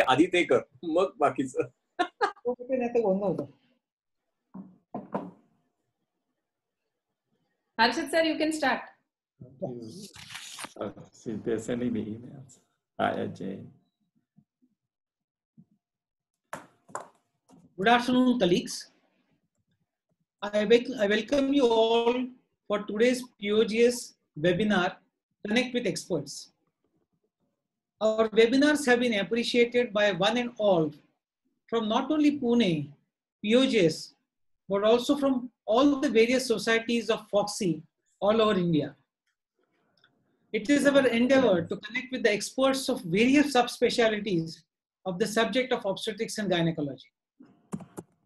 आधी ते कर मग बाकीचं नाही तर गोंधळ होतो Harshit sir, you can start. Uh, see, they're sending me emails. Hi, Jane. Good afternoon, colleagues. I, wel- I welcome you all for today's POGS webinar, Connect with Experts. Our webinars have been appreciated by one and all from not only Pune, POGS, but also from all the various societies of FOGSI all over India. It is our endeavor to connect with the experts of various subspecialties of the subject of obstetrics and gynecology.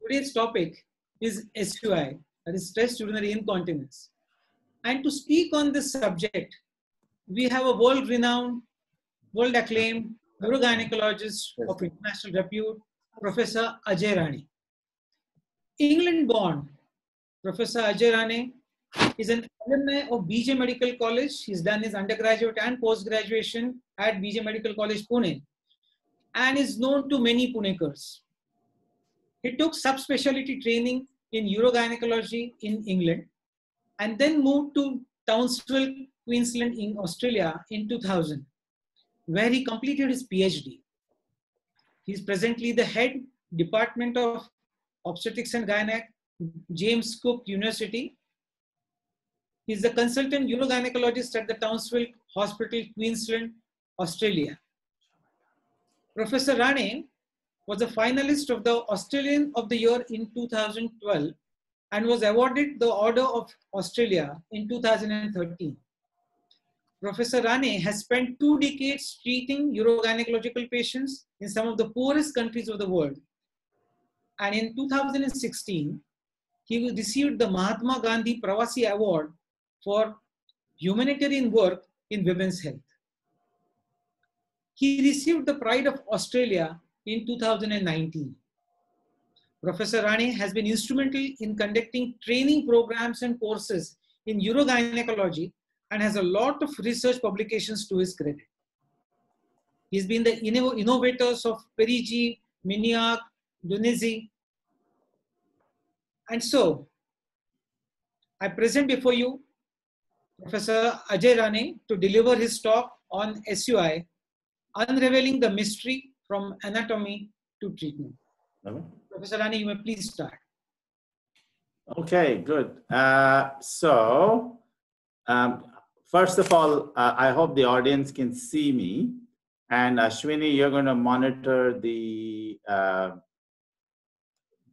Today's topic is SUI, that is stress urinary incontinence. And to speak on this subject, we have a world renowned, world acclaimed urogynecologist of international repute, Professor Ajay Rane. England born, Professor Ajay Rane is an alumni of BJ Medical College. He's done his undergraduate and post graduation at BJ Medical College, Pune, and is known to many Punekars. He took subspecialty training in urogynecology in England and then moved to Townsville, Queensland, in Australia in 2000, where he completed his PhD. He is presently the head department of obstetrics and gynec, James Cook University. He is the consultant urogynecologist at the Townsville Hospital, Queensland, Australia. Professor Rane was a finalist of the Australian of the Year in 2012 and was awarded the Order of Australia in 2013. Professor Rane has spent two decades treating urogynecological patients in some of the poorest countries of the world. And in 2016, he received the Mahatma Gandhi Pravasi Award for humanitarian work in women's health. He received the Pride of Australia in 2019. Professor Rane has been instrumental in conducting training programs and courses in urogynecology and has a lot of research publications to his credit. He's been the innovators of Perigee, MiniArc, Dunizi. And so, I present before you Professor Ajay Rane to deliver his talk on SUI, unraveling the mystery from anatomy to treatment. Okay. Professor Rane, you may please start. Okay, good. Uh, so, um, first of all, uh, I hope the audience can see me. And Ashwini, you're going to monitor the, uh,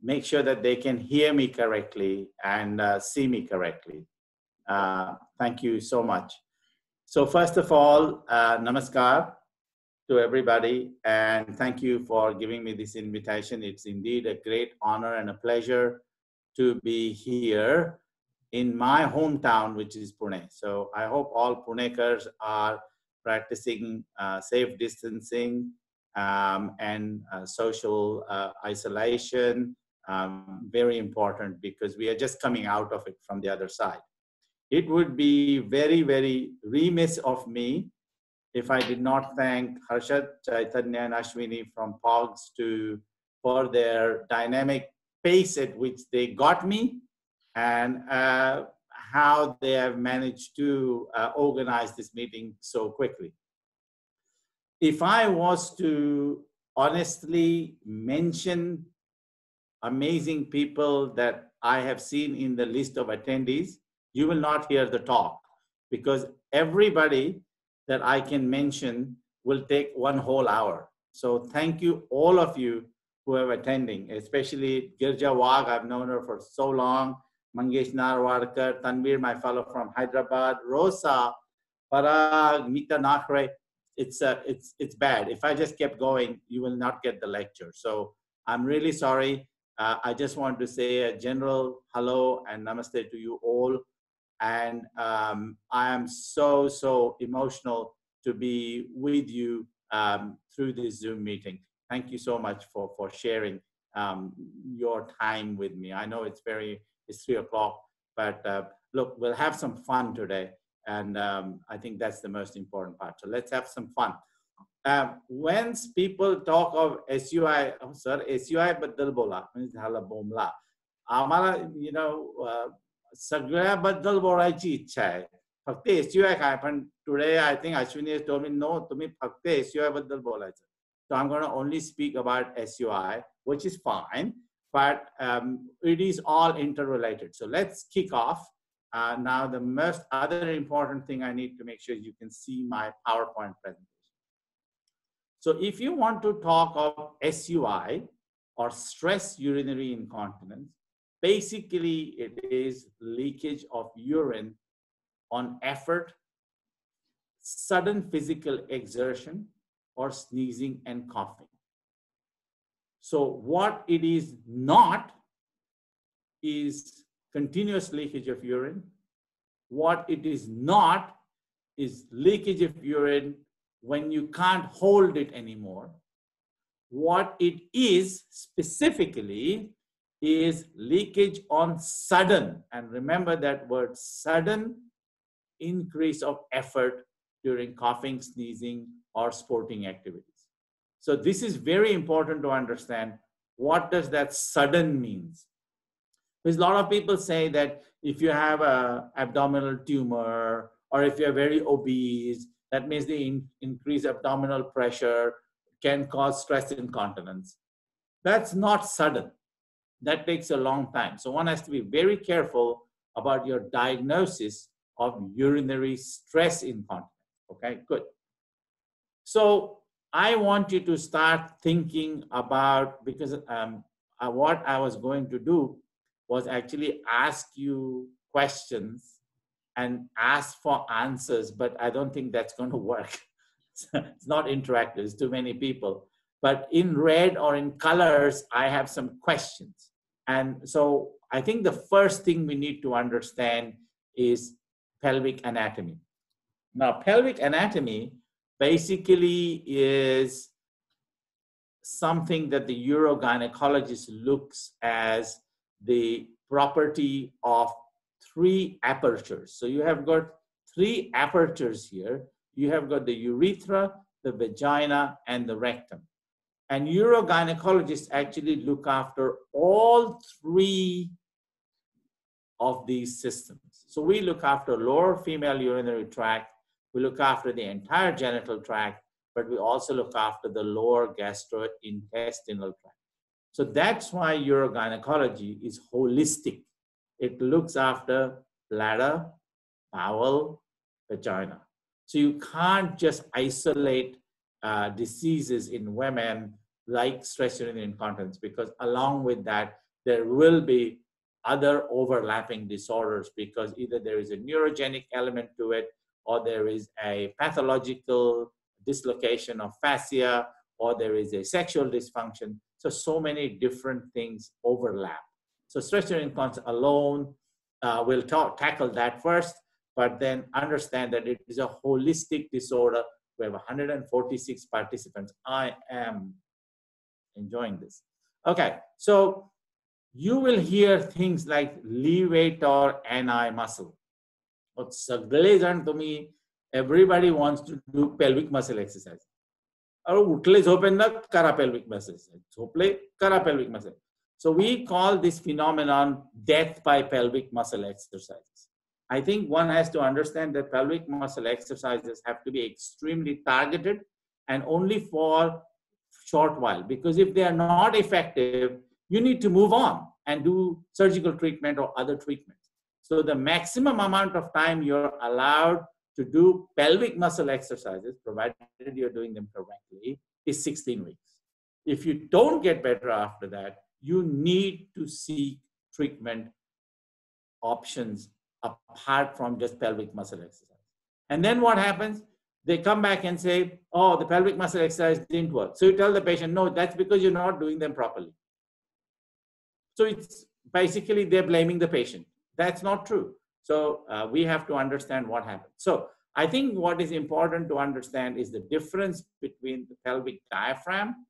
make sure that they can hear me correctly and uh, see me correctly. Uh, thank you so much. So, first of all, uh, namaskar to everybody, and thank you for giving me this invitation. It's indeed a great honor and a pleasure to be here in my hometown, which is Pune. So I hope all Punekars are practicing uh, safe distancing um, and uh, social uh, isolation. Um, very important because we are just coming out of it from the other side. It would be very, very remiss of me if I did not thank Harshad, Chaitanya, and Ashwini from POGS to, for their dynamic pace at which they got me and uh, how they have managed to uh, organize this meeting so quickly. If I was to honestly mention amazing people that I have seen in the list of attendees, you will not hear the talk because everybody that I can mention will take one whole hour. So thank you, all of you who are attending, especially Girja Wag. I've known her for so long. Mangesh Narwarkar, Tanvir, my fellow from Hyderabad, Rosa, Parag, Mita Nakhre. It's, uh, it's, it's bad. If I just kept going, you will not get the lecture. So I'm really sorry. Uh, I just want to say a general hello and namaste to you all. And um, I am so, so emotional to be with you um, through this Zoom meeting. Thank you so much for, for sharing um, your time with me. I know it's very, it's three o'clock, but uh, look, we'll have some fun today. And um, I think that's the most important part. So let's have some fun. um, once people talk of SUI, oh, sir, SUI बद्दल बोला म्हणजे झालं बोमला आम्हाला you know सगळ्याबद्दल बोलायची इच्छा आहे फक्त एसयूआय काय पण today I think Ashwini told me no तुम्ही फक्त एसयूआय बद्दल बोलायचं so I'm going to only speak about SUI, which is fine, but um, it is all interrelated. So let's kick off. Uh, now, the most other important thing I need to make sure you can see my PowerPoint presentation. So if you want to talk of SUI or stress urinary incontinence, basically it is leakage of urine on effort, sudden physical exertion, or sneezing and coughing. So what it is not is continuous leakage of urine. What it is not is leakage of urine when you can't hold it anymore. What it is specifically is leakage on sudden, and remember that word sudden increase of effort during coughing, sneezing, or sporting activities. So this is very important to understand. What does that sudden means? Because a lot of people say that if you have a abdominal tumor or if you're very obese, that means the in, increased abdominal pressure can cause stress incontinence. That's not sudden. That takes a long time. So one has to be very careful about your diagnosis of urinary stress incontinence. Okay, good. So I want you to start thinking about because um, uh, what I was going to do was actually ask you questions and ask for answers, but I don't think that's going to work. it's not interactive, it's too many people. But in red or in colors, I have some questions. And so I think the first thing we need to understand is pelvic anatomy. Now, pelvic anatomy basically is something that the urogynecologist looks as the property of three apertures. So you have got three apertures here. You have got the urethra, the vagina, and the rectum. And urogynecologists actually look after all three of these systems. So we look after lower female urinary tract, we look after the entire genital tract, but we also look after the lower gastrointestinal tract. So that's why urogynecology is holistic. It looks after bladder, bowel, vagina. So you can't just isolate uh, diseases in women like stress urinary incontinence because along with that, there will be other overlapping disorders because either there is a neurogenic element to it or there is a pathological dislocation of fascia, or there is a sexual dysfunction. So, so many different things overlap. So, urinary incontinence alone, uh, we'll talk, tackle that first, but then understand that it is a holistic disorder. We have 146 participants. I am enjoying this. Okay, so you will hear things like levator ani muscle. सगळे जण तुम्ही everybody wants to do pelvic muscle exercise अरे उठले झोपेंदा करा pelvic muscle झोपले करा pelvic muscle so we call this phenomenon death by pelvic muscle exercises i think one has to understand that pelvic muscle exercises have to be extremely targeted and only for short while because if they are not effective you need to move on and do surgical treatment or other treatment so the maximum amount of time you're allowed to do pelvic muscle exercises, provided you're doing them correctly, is 16 weeks. If you don't get better after that, you need to seek treatment options apart from just pelvic muscle exercise. And then what happens? They come back and say, oh, the pelvic muscle exercise didn't work. So you tell the patient, no, that's because you're not doing them properly. So it's basically they're blaming the patient. That's not true. So uh, we have to understand what happened. So I think what is important to understand is the difference between the pelvic diaphragm,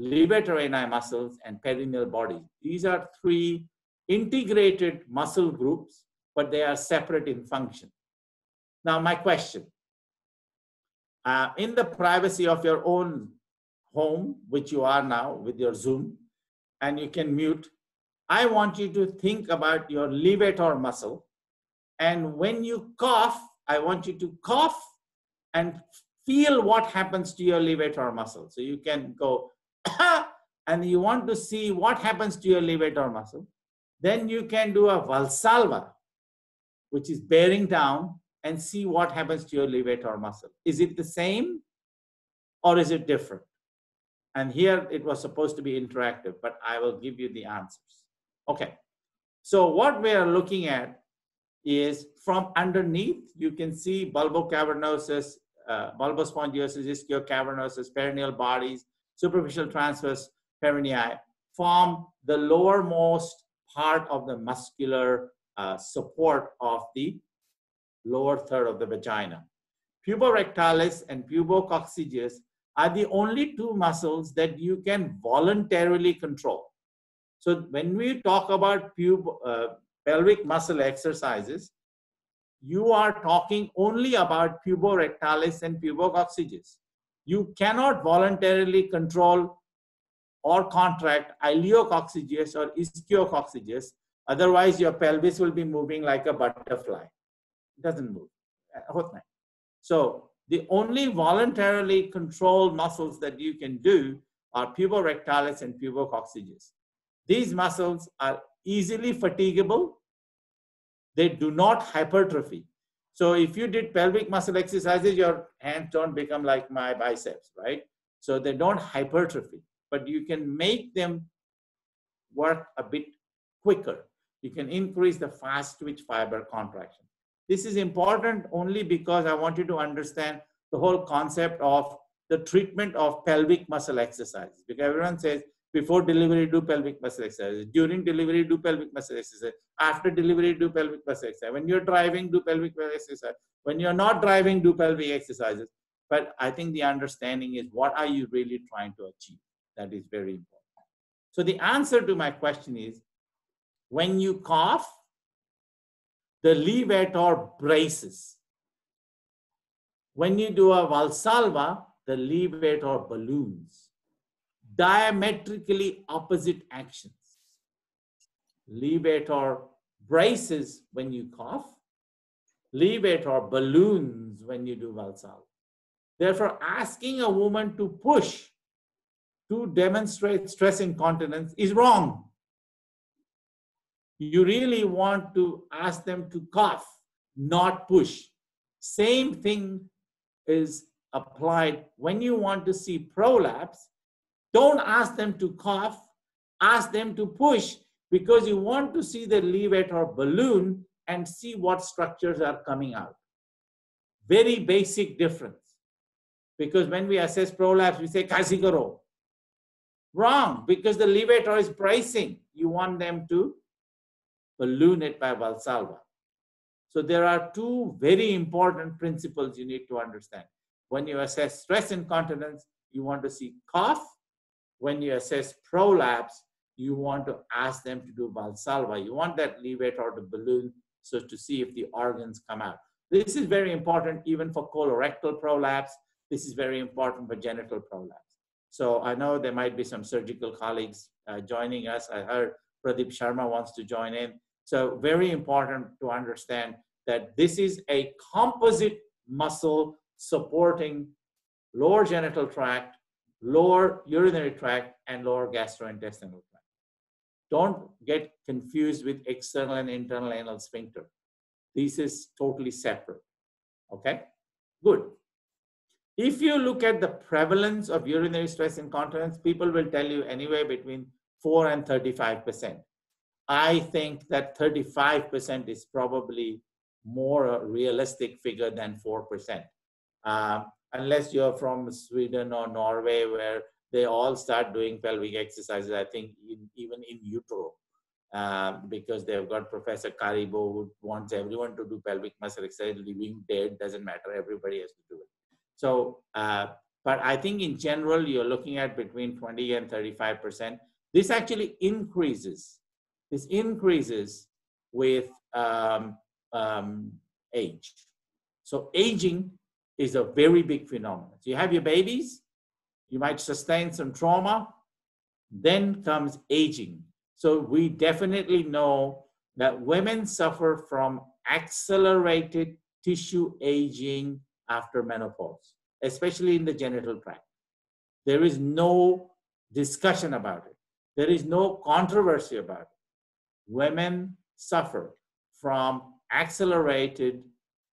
levator ani muscles, and perineal body. These are three integrated muscle groups, but they are separate in function. Now, my question uh, in the privacy of your own home, which you are now with your Zoom, and you can mute, I want you to think about your levator muscle. And when you cough, I want you to cough and feel what happens to your levator muscle. So you can go, and you want to see what happens to your levator muscle. Then you can do a Valsalva, which is bearing down and see what happens to your levator muscle. Is it the same or is it different? And here it was supposed to be interactive, but I will give you the answers. Okay, so what we are looking at is from underneath, you can see bulbocavernosus, uh, bulbospongiosus, ischiocavernosus, perineal bodies, superficial transverse perinei form the lowermost part of the muscular uh, support of the lower third of the vagina. Puborectalis and pubococcygeus are the only two muscles that you can voluntarily control. So when we talk about pub, uh, pelvic muscle exercises, you are talking only about puborectalis and pubococcygeus. You cannot voluntarily control or contract iliococcygeus or ischiococcygeus. Otherwise, your pelvis will be moving like a butterfly. It doesn't move. So the only voluntarily controlled muscles that you can do are puborectalis and pubococcygeus. These muscles are easily fatigable. They do not hypertrophy. So if you did pelvic muscle exercises, your hands don't become like my biceps, right? So they don't hypertrophy, but you can make them work a bit quicker. You can increase the fast twitch fiber contraction. This is important only because I want you to understand the whole concept of the treatment of pelvic muscle exercises. Because everyone says before delivery do pelvic muscle exercises, during delivery do pelvic muscle exercise, after delivery do pelvic muscle exercise. When you're driving, do pelvic muscle exercise. When you're not driving, do pelvic exercises. But I think the understanding is what are you really trying to achieve? That is very important. So the answer to my question is when you cough, the levator braces. When you do a valsalva, the levator balloons. Diametrically opposite actions. Levator braces when you cough. Levator balloons when you do valsalva. Therefore, asking a woman to push to demonstrate stress incontinence is wrong you really want to ask them to cough, not push. Same thing is applied when you want to see prolapse. Don't ask them to cough, ask them to push because you want to see the levator balloon and see what structures are coming out. Very basic difference. Because when we assess prolapse, we say Kasigaro. Wrong, because the levator is bracing. You want them to balloon it by Valsalva. So there are two very important principles you need to understand. When you assess stress incontinence, you want to see cough. When you assess prolapse, you want to ask them to do Valsalva. You want that levator to balloon so to see if the organs come out. This is very important even for colorectal prolapse. This is very important for genital prolapse. So I know there might be some surgical colleagues uh, joining us. I heard Pradeep Sharma wants to join in. So very important to understand that this is a composite muscle supporting lower genital tract, lower urinary tract, and lower gastrointestinal tract. Don't get confused with external and internal anal sphincter. This is totally separate. Okay, good. If you look at the prevalence of urinary stress incontinence, people will tell you anywhere between 4 and 35 percent. I think that 35% is probably more a realistic figure than 4%. Um, unless you're from Sweden or Norway, where they all start doing pelvic exercises, I think in, even in utero, uh, because they've got Professor Kari Bø who wants everyone to do pelvic muscle exercise, living dead, doesn't matter, everybody has to do it. So, uh, but I think in general, you're looking at between 20 and 35%. This actually increases this increases with um, um, age. So aging is a very big phenomenon. So you have your babies, you might sustain some trauma, then comes aging. So we definitely know that women suffer from accelerated tissue aging after menopause, especially in the genital tract. There is no discussion about it. There is no controversy about it. Women suffer from accelerated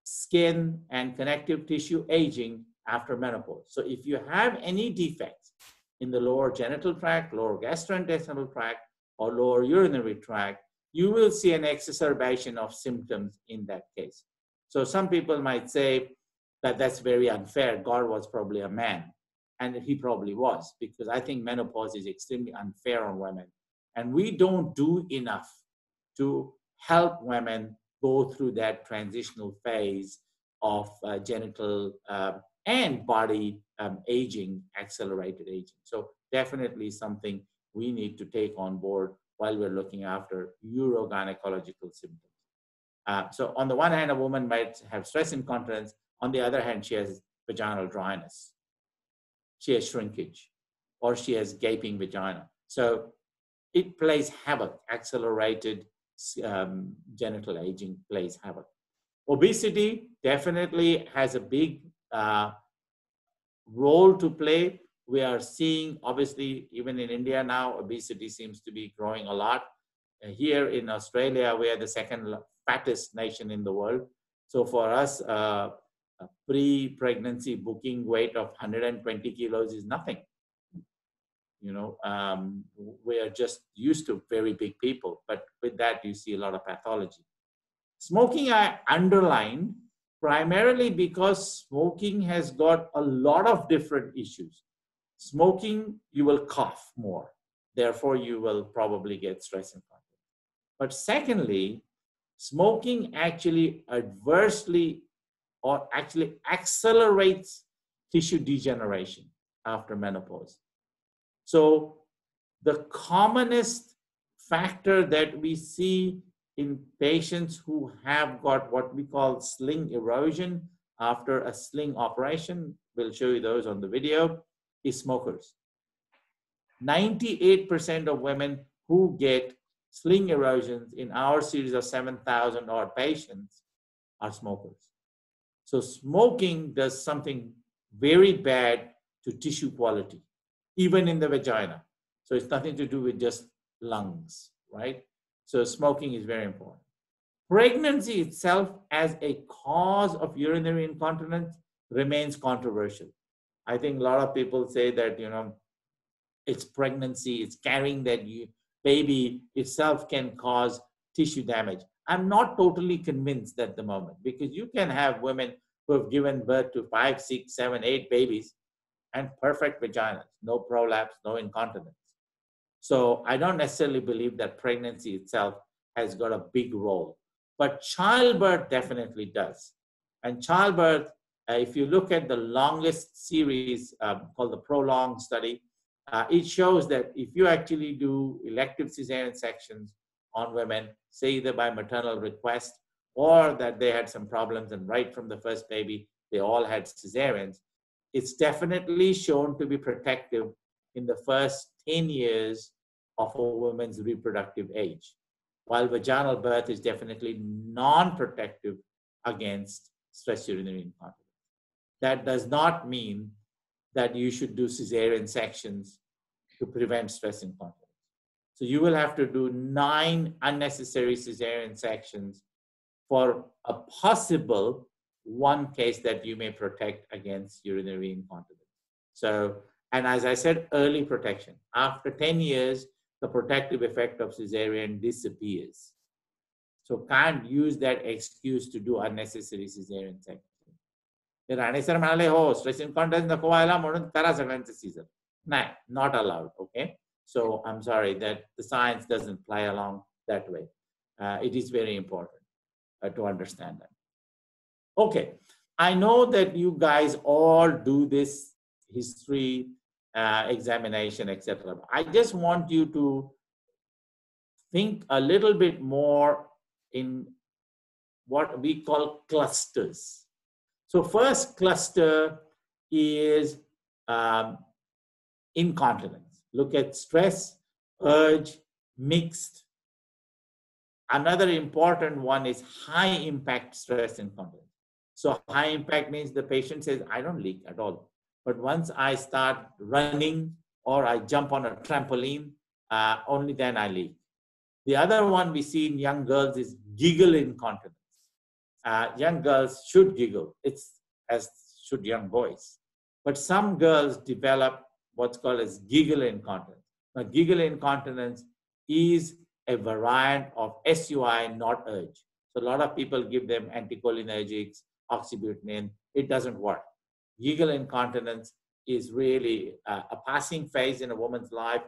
skin and connective tissue aging after menopause. So if you have any defects in the lower genital tract, lower gastrointestinal tract, or lower urinary tract, you will see an exacerbation of symptoms in that case. So some people might say that that's very unfair. God was probably a man. And he probably was, because I think menopause is extremely unfair on women. And we don't do enough to help women go through that transitional phase of uh, genital uh, and body um, aging, accelerated aging. So definitely something we need to take on board while we're looking after urogynecological symptoms. Uh, so on the one hand, a woman might have stress incontinence. On the other hand, she has vaginal dryness. She has shrinkage or she has gaping vagina. So it plays havoc, accelerated um, genital aging plays havoc. Obesity definitely has a big uh, role to play. We are seeing, obviously, even in India now, obesity seems to be growing a lot. Uh, here in Australia, we are the second fattest nation in the world. So for us, uh, a pre-pregnancy booking weight of 120 kilos is nothing. You know, um, we are just used to very big people, but with that, you see a lot of pathology. Smoking, I underline primarily because smoking has got a lot of different issues. Smoking, you will cough more. Therefore, you will probably get stress incontinence. But secondly, smoking actually adversely or actually accelerates tissue degeneration after menopause. So the commonest factor that we see in patients who have got what we call sling erosion after a sling operation, we'll show you those on the video, is smokers. 98% of women who get sling erosions in our series of 7,000 odd patients are smokers. So smoking does something very bad to tissue quality, even in the vagina. So it's nothing to do with just lungs, right? So smoking is very important. Pregnancy itself as a cause of urinary incontinence remains controversial. I think a lot of people say that, you know, it's pregnancy, it's carrying that baby itself can cause tissue damage. I'm not totally convinced at the moment because you can have women who have given birth to five, six, seven, eight babies and perfect vaginas, no prolapse, no incontinence. So I don't necessarily believe that pregnancy itself has got a big role, but childbirth definitely does. And childbirth, uh, if you look at the longest series um, called the Prolong study, uh, it shows that if you actually do elective cesarean sections on women, say either by maternal request or that they had some problems and right from the first baby, they all had cesareans, it's definitely shown to be protective in the first 10 years of a woman's reproductive age, while vaginal birth is definitely non-protective against stress urinary incontinence. That does not mean that you should do cesarean sections to prevent stress incontinence. So you will have to do nine unnecessary cesarean sections for a possible one case that you may protect against urinary incontinence. So, and as I said, early protection. After 10 years, the protective effect of cesarean disappears. So can't use that excuse to do unnecessary cesarean section. Rane sir म्हणाले हो stress इन्कॉन्टन्स नको व्हायला म्हणून करा सगळ्यांचं Caesar नाही not allowed okay so I am sorry that the science doesn't ply along that way it is very important to understand that Okay, I know that you guys all do this history uh, examination, etc. I just want you to think a little bit more in what we call clusters. So first cluster is um, incontinence. Look at stress, urge, mixed. Another important one is high impact stress incontinence. So high impact means the patient says, I don't leak at all. But once I start running or I jump on a trampoline, uh, only then I leak. The other one we see in young girls is giggle incontinence. Uh, young girls should giggle. It's as should young boys. But some girls develop what's called as giggle incontinence. Now, giggle incontinence is a variant of SUI, not urge. So a lot of people give them anticholinergics, oxybutynin. It doesn't work. Giggle incontinence is really uh, a passing phase in a woman's life,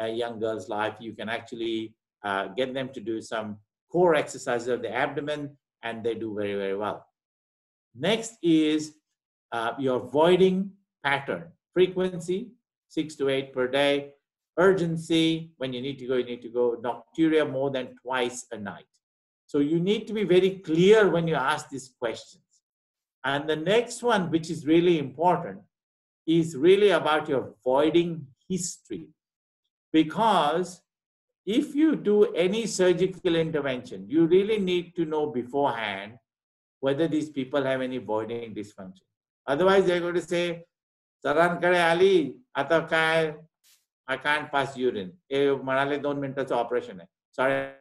a young girl's life. You can actually uh, get them to do some core exercises of the abdomen, and they do very, very well. Next is uh, your voiding pattern, frequency, six to eight per day, urgency, when you need to go, you need to go, nocturia more than twice a night. So you need to be very clear when you ask these questions. And the next one, which is really important, is really about your voiding history. Because if you do any surgical intervention, you really need to know beforehand whether these people have any voiding dysfunction. Otherwise, they're going to say, Saran kare Ali, आता काय I can't pass urine. हे म्हणाले दोन मिनिटाचं operation आहे Sorry.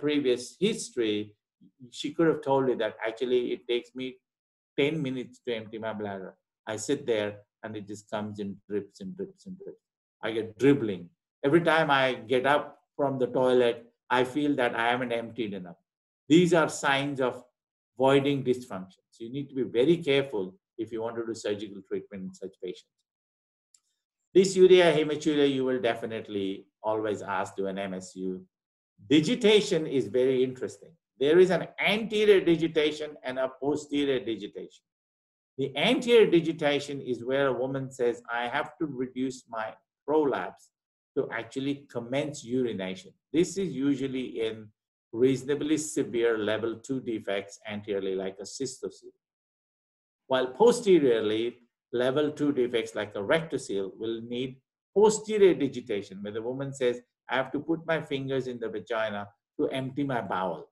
Previous history, she could have told you that actually it takes me 10 minutes to empty my bladder. I sit there and it just comes in drips and drips and drips. I get dribbling. Every time I get up from the toilet, I feel that I haven't emptied enough. These are signs of voiding dysfunction. So you need to be very careful if you want to do surgical treatment in such patients. Dysuria, hematuria, you will definitely always ask to an MSU digitation is very interesting. There is an anterior digitation and a posterior digitation. The anterior digitation is where a woman says, I have to reduce my prolapse to actually commence urination. This is usually in reasonably severe level two defects anteriorly, like a cystocele. While posteriorly, level two defects like a rectocele will need posterior digitation, where the woman says, I have to put my fingers in the vagina to empty my bowel.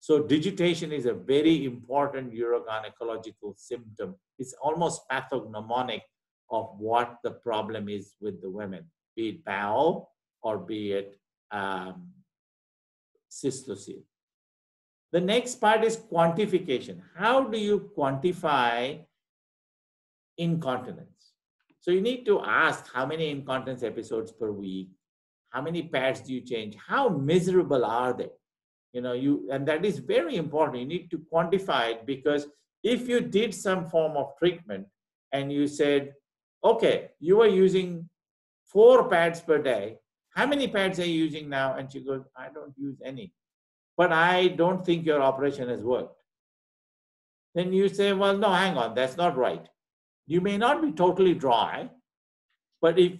So digitation is a very important urogynecological symptom. It's almost pathognomonic of what the problem is with the women, be it bowel or be it um, cystocele. The next part is quantification. How do you quantify incontinence? So you need to ask how many incontinence episodes per week, how many pads do you change? How miserable are they? You know you and that is very important. You need to quantify it because if you did some form of treatment and you said okay you are using four pads per day. How many pads are you using now? And she goes i don't use any but i don't think your operation has worked. Then you say well no hang on that's not right. You may not be totally dry but if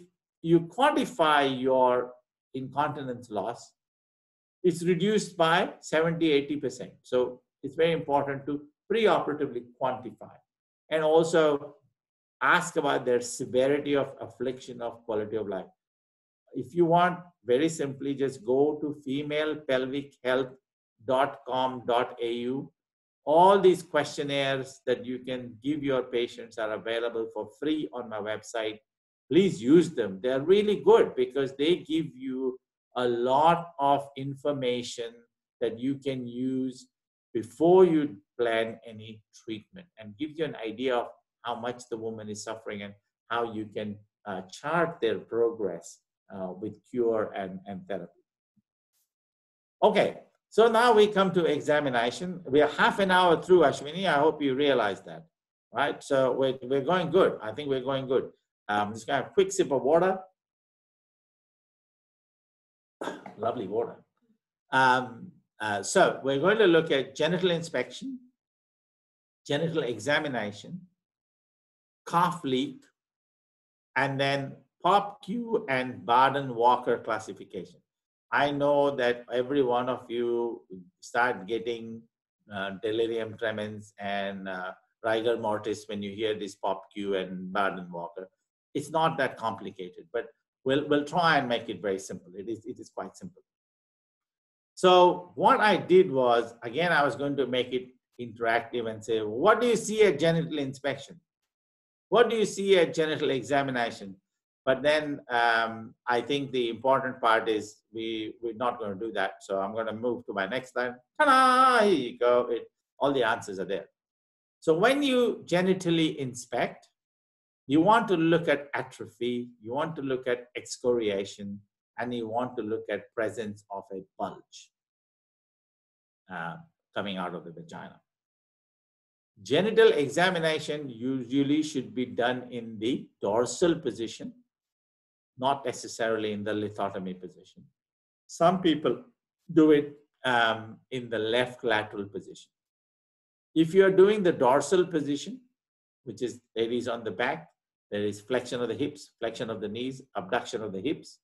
you quantify your incontinence loss, it's reduced by 70, 80%. So it's very important to preoperatively quantify and also ask about their severity of affliction of quality of life. If you want, very simply, just go to femalepelvichealth.com.au. All these questionnaires that you can give your patients are available for free on my website please use them. They're really good because they give you a lot of information that you can use before you plan any treatment and give you an idea of how much the woman is suffering and how you can uh, chart their progress uh, with cure and, and therapy. Okay, so now we come to examination. We are half an hour through, Ashwini. I hope you realize that, right? So we're, we're going good. I think we're going good. Um, just gonna have a quick sip of water. Lovely water. Um, uh, so we're going to look at genital inspection, genital examination, cough leak, and then POPQ and Baden-Walker classification. I know that every one of you start getting uh, delirium tremens and uh, rigor mortis when you hear this POPQ and Baden-Walker. It's not that complicated, but we'll, we'll try and make it very simple. It is, it is quite simple. So what I did was, again, I was going to make it interactive and say, what do you see at genital inspection? What do you see at genital examination? But then um, I think the important part is we, we're not going to do that. So I'm going to move to my next slide. Ta-da! Here you go. It, all the answers are there. So when you genitally inspect, you want to look at atrophy, you want to look at excoriation, and you want to look at presence of a bulge uh, coming out of the vagina. Genital examination usually should be done in the dorsal position, not necessarily in the lithotomy position. Some people do it um, in the left lateral position. If you're doing the dorsal position, which is is on the back, there is flexion of the hips, flexion of the knees, abduction of the hips,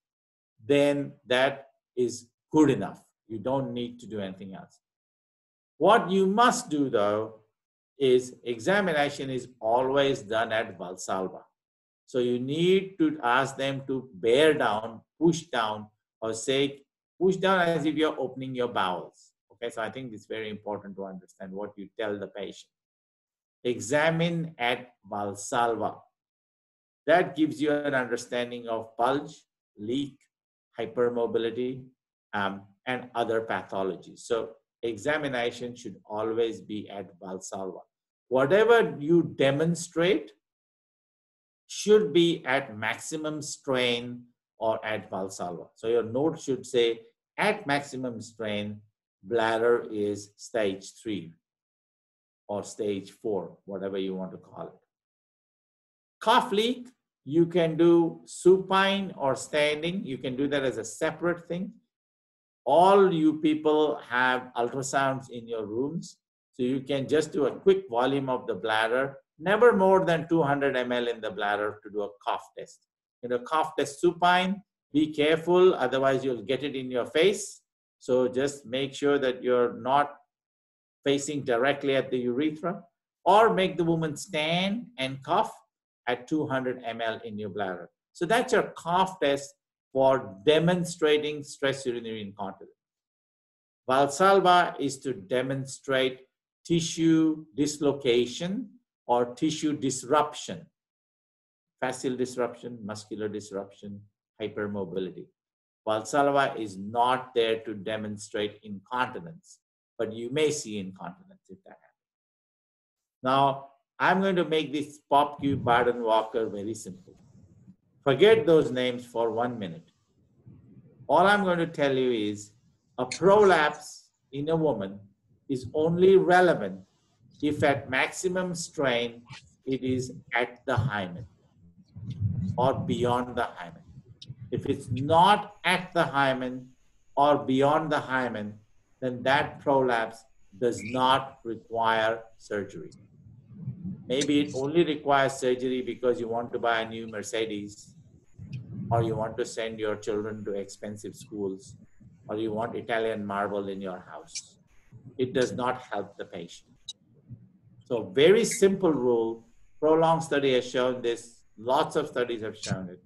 then that is good enough. You don't need to do anything else. What you must do though is examination is always done at Valsalva. So you need to ask them to bear down, push down, or say push down as if you're opening your bowels. Okay, so I think it's very important to understand what you tell the patient. Examine at Valsalva. That gives you an understanding of bulge, leak, hypermobility, um, and other pathologies. So examination should always be at Valsalva. Whatever you demonstrate should be at maximum strain or at Valsalva. So your note should say at maximum strain, bladder is stage three or stage four, whatever you want to call it. Cough leak, you can do supine or standing. You can do that as a separate thing. All you people have ultrasounds in your rooms. So you can just do a quick volume of the bladder, never more than 200 ml in the bladder to do a cough test. You know, cough test supine, be careful, otherwise you'll get it in your face. So just make sure that you're not facing directly at the urethra or make the woman stand and cough at 200 ml in your bladder. So that's your cough test for demonstrating stress urinary incontinence. Valsalva is to demonstrate tissue dislocation or tissue disruption, fascial disruption, muscular disruption, hypermobility. Valsalva is not there to demonstrate incontinence, but you may see incontinence if that happens. Now, I'm going to make this Pop POPQ Baden-Walker very simple. Forget those names for one minute. All I'm going to tell you is a prolapse in a woman is only relevant if at maximum strain it is at the hymen or beyond the hymen. If it's not at the hymen or beyond the hymen, then that prolapse does not require surgery. Maybe it only requires surgery because you want to buy a new Mercedes, or you want to send your children to expensive schools, or you want Italian marble in your house. It does not help the patient. So, very simple rule. Prolonged study has shown this, lots of studies have shown it,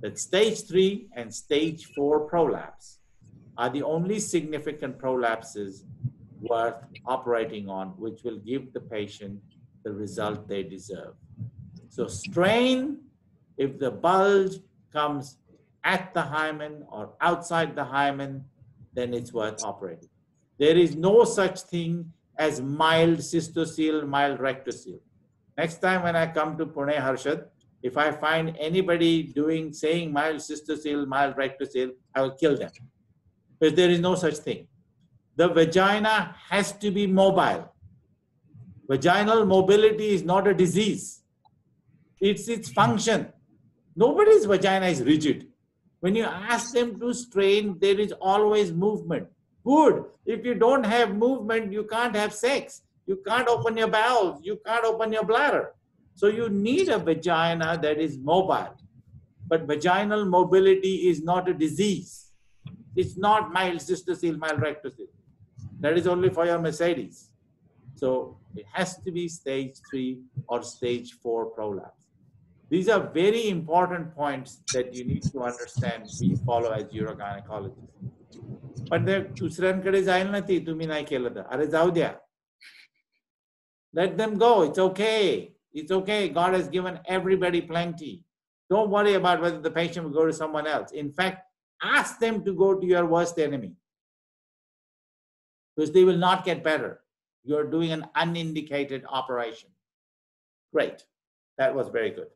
that stage three and stage four prolapse are the only significant prolapses worth operating on, which will give the patient the result they deserve. So strain, if the bulge comes at the hymen or outside the hymen, then it's worth operating. There is no such thing as mild cystocele, mild rectocele. Next time when I come to Pune Harshad, if I find anybody doing, saying mild cystocele, mild rectocele, I will kill them. Because there is no such thing. The vagina has to be mobile. Vaginal mobility is not a disease. It's its function. Nobody's vagina is rigid. When you ask them to strain, there is always movement. Good. If you don't have movement, you can't have sex. You can't open your bowels. You can't open your bladder. So you need a vagina that is mobile. But vaginal mobility is not a disease. It's not mild cystocele, mild rectocele. That is only for your Mercedes. So it has to be stage three or stage four prolapse. These are very important points that you need to understand we follow as urogynecologists. पण ते दुसऱ्यांकडे जाईल ना ती तुम्ही नाही केलं तर अरे जाऊ द्या let them go it's okay it's okay god has given everybody plenty don't worry about whether the patient will go to someone else in fact ask them to go to your worst enemy because they will not get better you're doing an unindicated operation. Great. That was very good.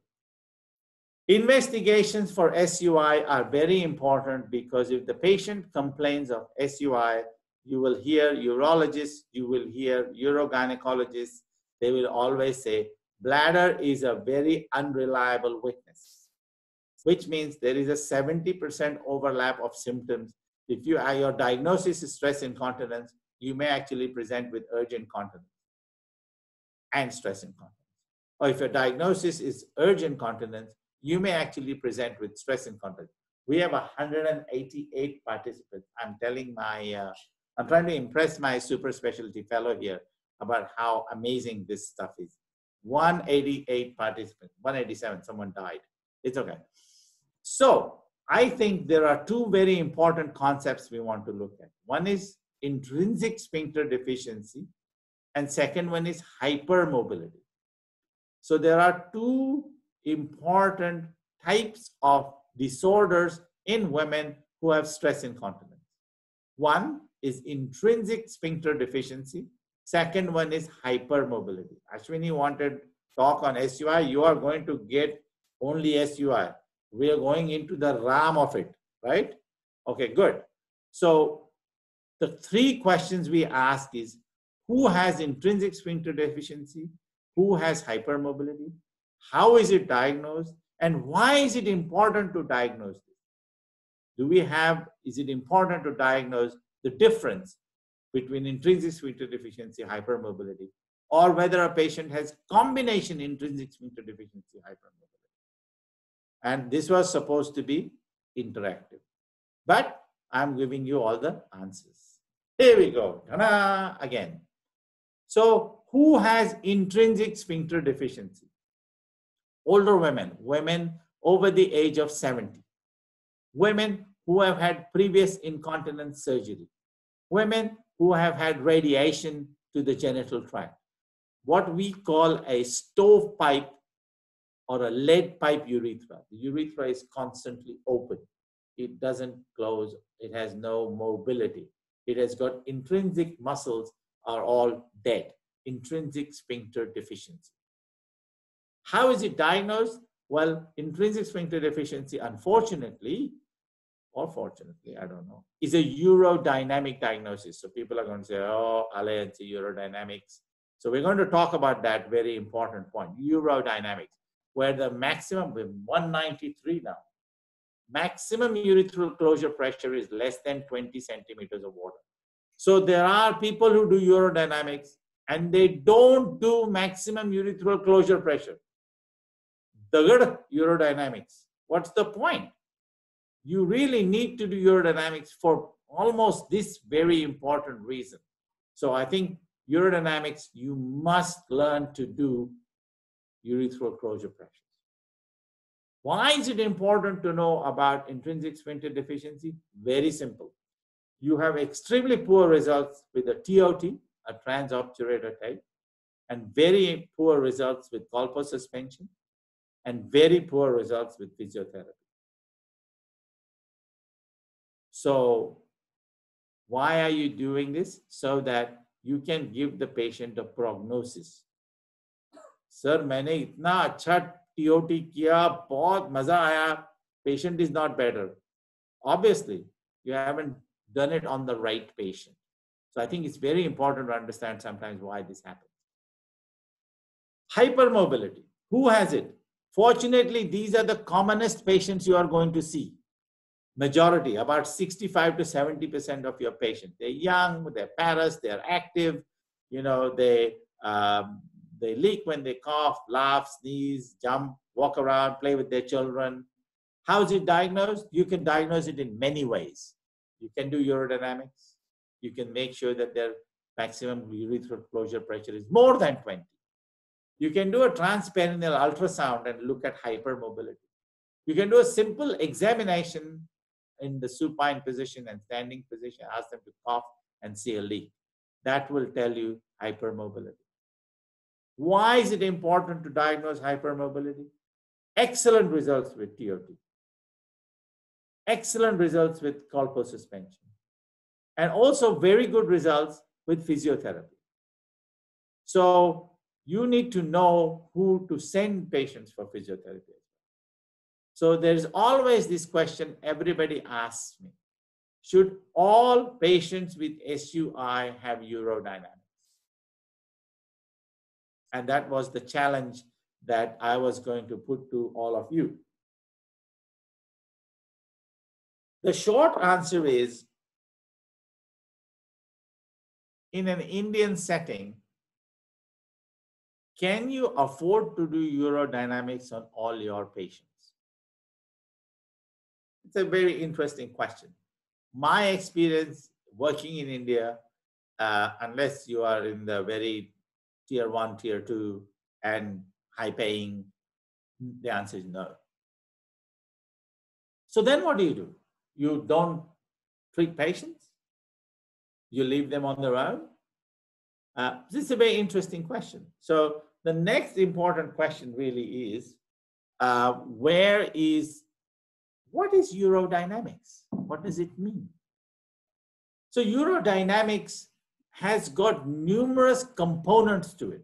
Investigations for SUI are very important because if the patient complains of SUI, you will hear urologists, you will hear urogynecologists, they will always say, bladder is a very unreliable witness, which means there is a 70% overlap of symptoms. If you are your diagnosis is stress incontinence, you may actually present with urge incontinence and stress incontinence. Or if your diagnosis is urge incontinence, you may actually present with stress incontinence. We have 188 participants. I'm telling my, uh, I'm trying to impress my super specialty fellow here about how amazing this stuff is. 188 participants, 187, someone died. It's okay. So I think there are two very important concepts we want to look at. One is intrinsic sphincter deficiency, and second one is hypermobility. So there are two important types of disorders in women who have stress incontinence. One is intrinsic sphincter deficiency. Second one is hypermobility. Ashwini wanted talk on SUI. You are going to get only SUI. We are going into the RAM of it, right? Okay, good. So the three questions we ask is who has intrinsic sphincter deficiency? Who has hypermobility? How is it diagnosed? And why is it important to diagnose this? Do we have, is it important to diagnose the difference between intrinsic sphincter deficiency, hypermobility, or whether a patient has combination intrinsic sphincter deficiency, hypermobility? And this was supposed to be interactive. But I'm giving you all the answers. Here we go. Ta-da! Again. So, who has intrinsic sphincter deficiency? older women, women over the age of 70, women who have had previous incontinence surgery, women who have had radiation to the genital tract, what we call a stovepipe or a lead pipe urethra. The urethra is constantly open. It doesn't close. It has no mobility. It has got intrinsic muscles are all dead. Intrinsic sphincter deficiency. How is it diagnosed? Well, intrinsic sphincter deficiency, unfortunately, or fortunately, I don't know, is a urodynamic diagnosis. So people are going to say, oh, Ale, it's urodynamics. So we're going to talk about that very important point, urodynamics, where the maximum, 193 now, maximum urethral closure pressure is less than 20 centimeters of water. So there are people who do urodynamics and they don't do maximum urethral closure pressure good urodynamics. What's the point? You really need to do urodynamics for almost this very important reason. So I think urodynamics, you must learn to do urethral closure pressures. Why is it important to know about intrinsic sphincter deficiency? Very simple. You have extremely poor results with a TOT, a transobturator type, and very poor results with colpo suspension, and very poor results with physiotherapy. So why are you doing this? So that you can give the patient a prognosis. Sir मैंने a chat TOT किया बहुत मजा आया। Patient is not better obviously you haven't done it on the right patient. So i think it's very important to understand sometimes why this happens. Hypermobility. Who has it? Fortunately these are the commonest patients you are going to see. Majority about 65 to 70 percent of your patients they're young they're parous, they're active you know they um, they leak when they cough, laugh, sneeze, jump, walk around, play with their children. How is it diagnosed? You can diagnose it in many ways. You can do urodynamics. You can make sure that their maximum urethral closure pressure is more than 20. You can do a transperineal ultrasound and look at hypermobility. You can do a simple examination in the supine position and standing position, ask them to cough and see a leak. That will tell you hypermobility. Why is it important to diagnose hypermobility? Excellent results with TOT. Excellent results with colpo suspension. And also very good results with physiotherapy. So you need to know who to send patients for physiotherapy. So there's always this question everybody asks me. Should all patients with SUI have urodynamics? And that was the challenge that I was going to put to all of you. The short answer is in an Indian setting, can you afford to do urodynamics on all your patients? It's a very interesting question. My experience working in India, uh, unless you are in the very tier one, tier two, and high paying, the answer is no. So then what do you do? You don't treat patients? You leave them on their own? Uh, this is a very interesting question. So the next important question really is, uh, where is what is urodynamics? What does it mean? So urodynamics has got numerous components to it.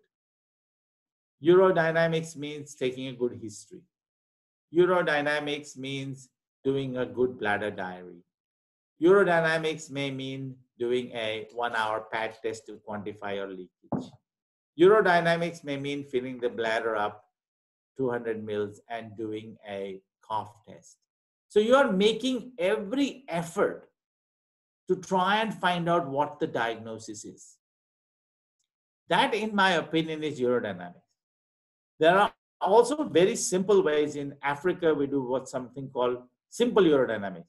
Urodynamics means taking a good history. Urodynamics means doing a good bladder diary. Urodynamics may mean doing a one hour pad test to quantify your leakage. Urodynamics may mean filling the bladder up 200 mils and doing a cough test. So you are making every effort to try and find out what the diagnosis is. That, in my opinion, is urodynamics. There are also very simple ways in Africa we do what something called simple urodynamics.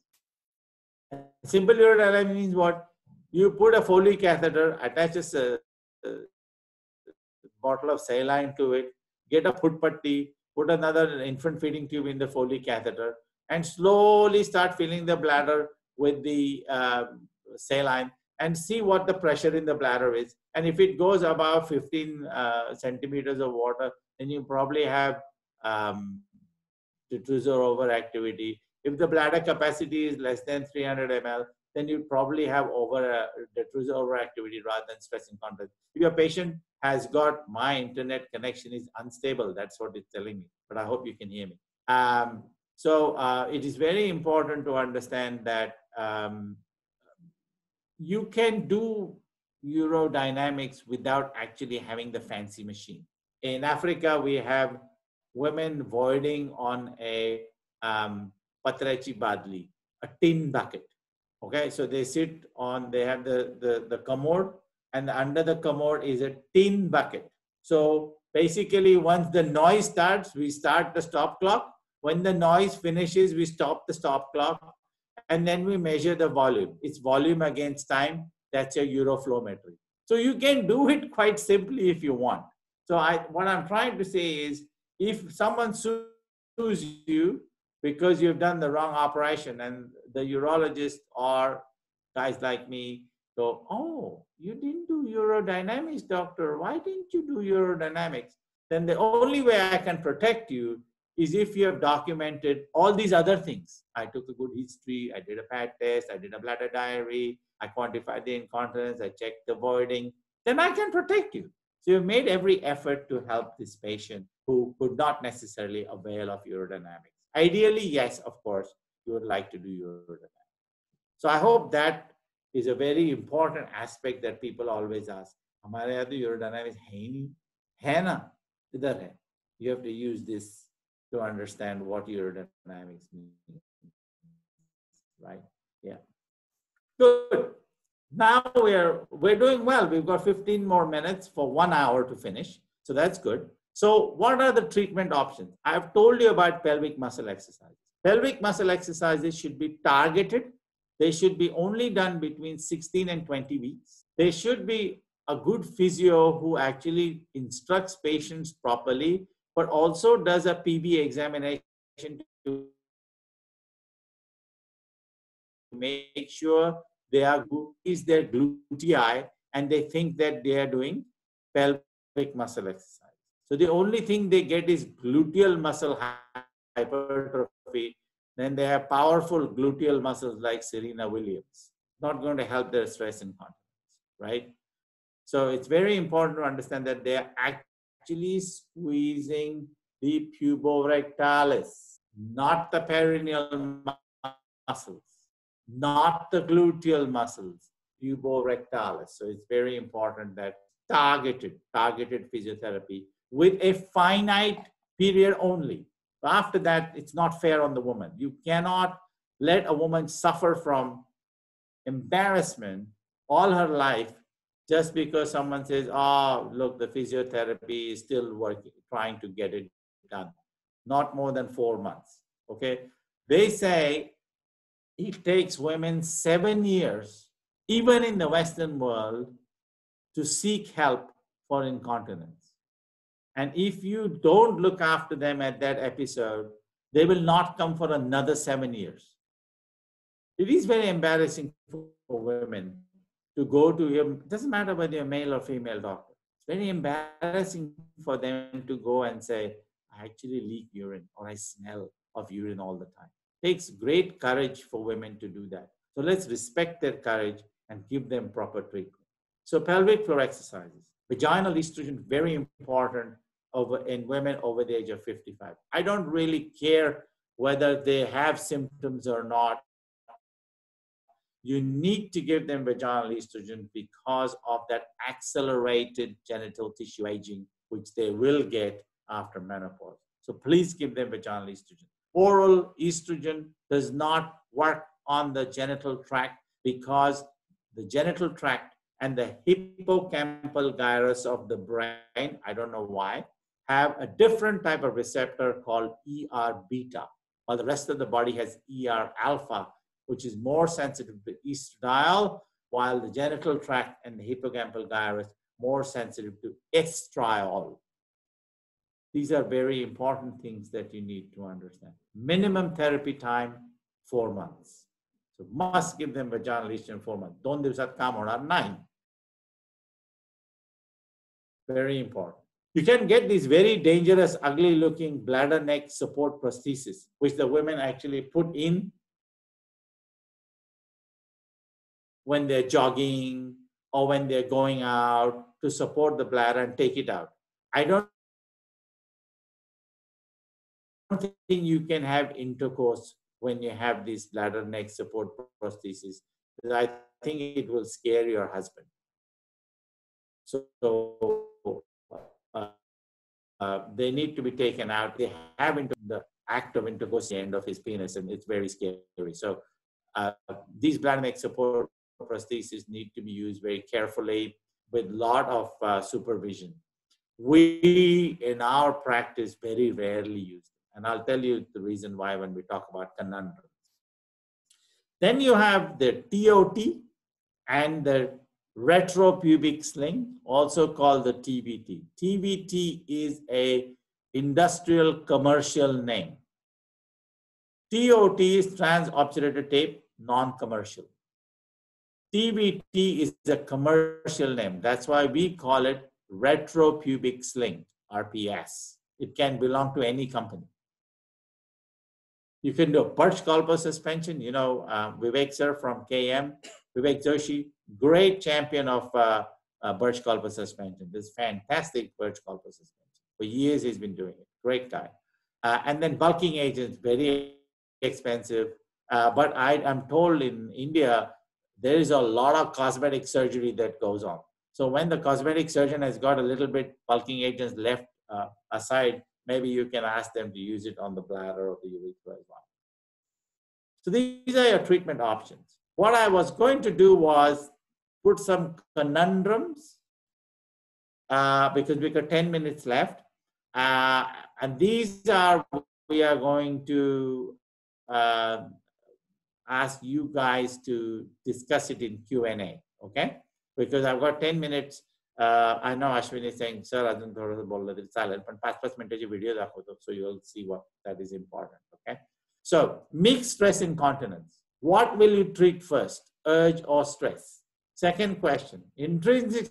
Simple urodynamics means what? You put a Foley catheter, attaches a, a uh, bottle of saline to it, get a foot putty, put another infant feeding tube in the Foley catheter, and slowly start filling the bladder with the uh, saline and see what the pressure in the bladder is. And if it goes above 15 uh, centimeters of water, then you probably have um, detrusor overactivity. If the bladder capacity is less than 300 ml, then you probably have over uh, detrusor overactivity rather than stress incontinence. If your patient has got my internet connection is unstable, that's what it's telling me. But I hope you can hear me. Um, so uh, it is very important to understand that um, you can do urodynamics without actually having the fancy machine. In Africa, we have women voiding on a um, patrachi badli, a tin bucket. Okay, so they sit on, they have the, the, the commode, and under the commode is a tin bucket. So basically, once the noise starts, we start the stop clock when the noise finishes, we stop the stop clock and then we measure the volume. It's volume against time. That's your uroflowmetry. So you can do it quite simply if you want. So I, what I'm trying to say is if someone sues you because you've done the wrong operation and the urologist or guys like me go, oh, you didn't do urodynamics, doctor. Why didn't you do urodynamics? Then the only way I can protect you is if you have documented all these other things. I took a good history, I did a pad test, I did a bladder diary, I quantified the incontinence, I checked the voiding, then I can protect you. So you've made every effort to help this patient who could not necessarily avail of urodynamics. Ideally, yes, of course, you would like to do urodynamics. So I hope that is a very important aspect that people always ask. हमारे यहाँ तो urodynamics है ही नहीं है ना इधर है you have to use this to understand what urodynamics means. Right? Yeah. Good. Now we're we're doing well. We've got 15 more minutes for one hour to finish. So that's good. So what are the treatment options? I've told you about pelvic muscle exercises. Pelvic muscle exercises should be targeted. They should be only done between 16 and 20 weeks. They should be a good physio who actually instructs patients properly, but also does a PV examination to make sure they are is their glutei and they think that they are doing pelvic muscle exercise. So the only thing they get is gluteal muscle hypertrophy. Then they have powerful gluteal muscles like Serena Williams. Not going to help their stress incontinence, right? So it's very important to understand that they are actually squeezing the puborectalis, not the perineal muscles, not the gluteal muscles, puborectalis. So it's very important that targeted, targeted physiotherapy with a finite period only. After that, it's not fair on the woman. You cannot let a woman suffer from embarrassment all her life just because someone says, oh, look, the physiotherapy is still working, trying to get it done. Not more than four months. Okay. They say it takes women seven years, even in the Western world, to seek help for incontinence. And if you don't look after them at that episode, they will not come for another seven years. It is very embarrassing for women to go to your, it doesn't matter whether you're male or female doctor. It's very embarrassing for them to go and say, I actually leak urine or I smell of urine all the time. It takes great courage for women to do that. So let's respect their courage and give them proper treatment. So pelvic floor exercises. Vaginal estrogen, very important over in women over the age of 55. I don't really care whether they have symptoms or not you need to give them vaginal estrogen because of that accelerated genital tissue aging, which they will get after menopause. So please give them vaginal estrogen. Oral estrogen does not work on the genital tract because the genital tract and the hippocampal gyrus of the brain, I don't know why, have a different type of receptor called ER beta, while the rest of the body has ER alpha, which is more sensitive to estradiol, while the genital tract and the hippocampal gyrus more sensitive to estriol. These are very important things that you need to understand. Minimum therapy time, four months. So must give them vaginal estrogen in four months. Don't do that come or nine. Very important. You can get these very dangerous, ugly looking bladder neck support prosthesis, which the women actually put in when they're jogging or when they're going out to support the bladder and take it out. I don't think you can have intercourse when you have this bladder neck support prosthesis. I think it will scare your husband. So uh, uh, they need to be taken out. They have into the act of intercourse the end of his penis, and it's very scary. So uh, these bladder neck support prosthesis need to be used very carefully with a lot of uh, supervision. We, in our practice, very rarely use them. And I'll tell you the reason why when we talk about conundrums. Then you have the TOT and the retropubic sling, also called the TVT. TVT is a industrial commercial name. TOT is transobturator tape, non-commercial. TVT is a commercial name. That's why we call it retropubic sling, RPS. It can belong to any company. You can do a perch Burch colpo suspension. You know, uh, Vivek sir from KM, Vivek Joshi, great champion of uh, uh, Burch colpo suspension. This fantastic Burch colpo suspension. For years he's been doing it. Great guy. Uh, and then bulking agents, very expensive. Uh, but I, I'm told in India, there is a lot of cosmetic surgery that goes on. So when the cosmetic surgeon has got a little bit bulking agents left uh, aside, maybe you can ask them to use it on the bladder or the urethra as well. So these are your treatment options. What I was going to do was put some conundrums uh, because we got 10 minutes left. Uh, and these are, we are going to uh, ask you guys to discuss it in Q&A, okay? Because I've got 10 minutes. Uh, I know Ashwin is saying, sir, I don't throw the ball little silent, but pass pass minute video so you'll see what that is important, okay? So mixed stress incontinence. What will you treat first, urge or stress? Second question, intrinsic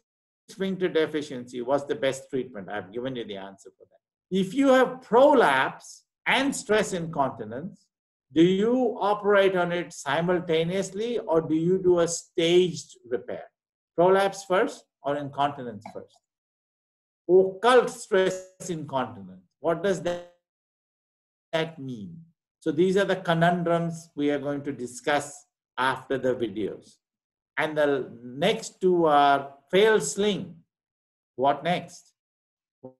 sphincter deficiency, what's the best treatment? I've given you the answer for that. If you have prolapse and stress incontinence, do you operate on it simultaneously or do you do a staged repair? Prolapse first or incontinence first? Occult stress incontinence. What does that, mean? So these are the conundrums we are going to discuss after the videos. And the next two are failed sling. What next?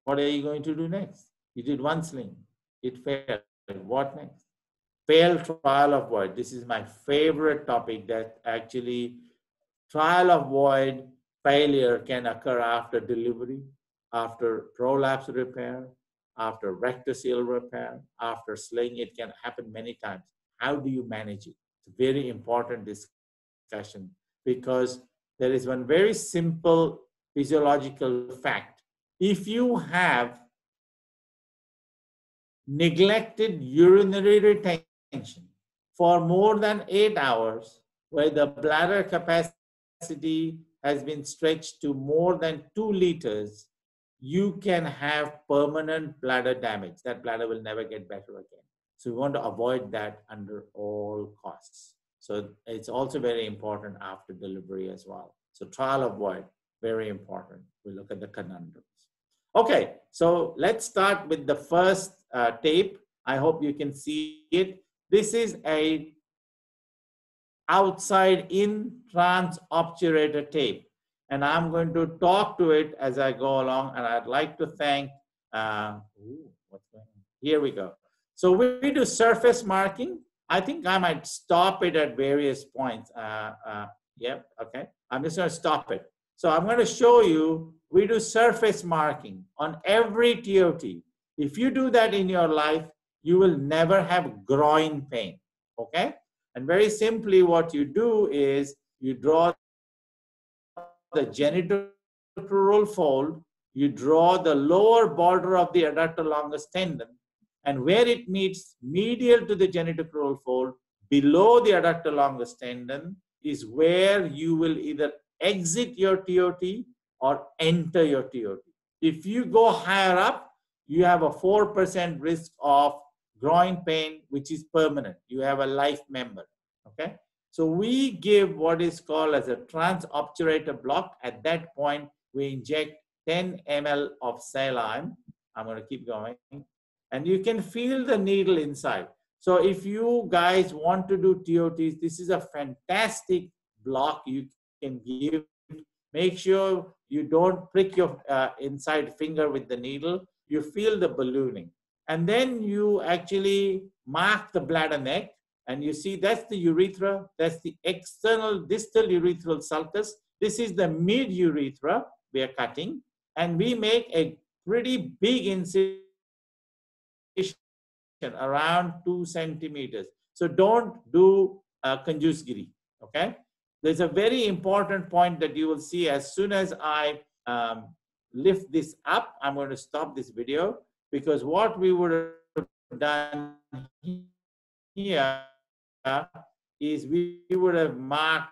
What are you going to do next? You did one sling, it failed. What next? Failed trial of void. This is my favorite topic that actually trial of void failure can occur after delivery, after prolapse repair, after rectocele repair, after sling. It can happen many times. How do you manage it? It's a very important discussion because there is one very simple physiological fact. If you have neglected urinary retention for more than eight hours, where the bladder capacity has been stretched to more than two liters, you can have permanent bladder damage. That bladder will never get better again. So we want to avoid that under all costs. So it's also very important after delivery as well. So trial avoid, very important. We look at the conundrums. Okay, so let's start with the first uh, tape. I hope you can see it. This is a outside in transobturator tape. And I'm going to talk to it as I go along. And I'd like to thank, uh, ooh, what's going on? Here we go. So we do surface marking. I think I might stop it at various points. Uh, uh, yep, okay. I'm just gonna stop it. So I'm gonna show you, we do surface marking on every TOT. If you do that in your life, you will never have groin pain, okay? And very simply what you do is you draw the genitocrural fold, you draw the lower border of the adductor longus tendon, and where it meets medial to the genitocrural fold, below the adductor longus tendon, is where you will either exit your TOT or enter your TOT. If you go higher up, you have a 4% risk of groin pain, which is permanent. You have a life member, okay? So we give what is called as a transobturator block. At that point, we inject 10 ml of saline. I'm gonna keep going. And you can feel the needle inside. So if you guys want to do TOTs, this is a fantastic block you can give. Make sure you don't prick your uh, inside finger with the needle. You feel the ballooning. And then you actually mark the bladder neck and you see that's the urethra, that's the external distal urethral sulcus. This is the mid urethra we are cutting and we make a pretty big incision around two centimeters. So don't do uh, conjugiri, okay? There's a very important point that you will see as soon as I um, lift this up, I'm going to stop this video because what we would have done here is we would have marked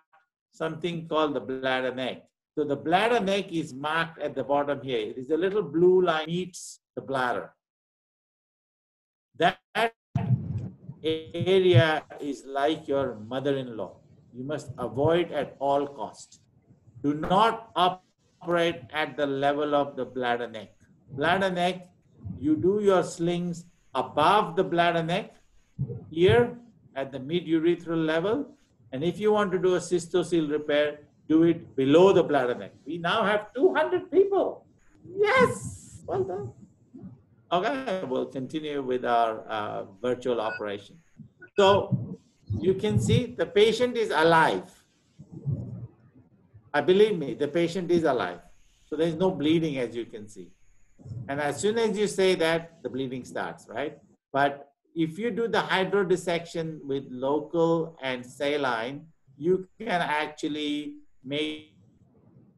something called the bladder neck. So the bladder neck is marked at the bottom here. It is a little blue line meets the bladder. That area is like your mother-in-law. You must avoid at all cost. Do not operate at the level of the bladder neck. Bladder neck, you do your slings above the bladder neck, here at the mid-urethral level. And if you want to do a cystocele repair, do it below the bladder neck. We now have 200 people. Yes, well done. Okay, we'll continue with our uh, virtual operation. So you can see the patient is alive. I believe me, the patient is alive. So there's no bleeding as you can see. And as soon as you say that, the bleeding starts, right? But if you do the hydrodissection with local and saline, you can actually make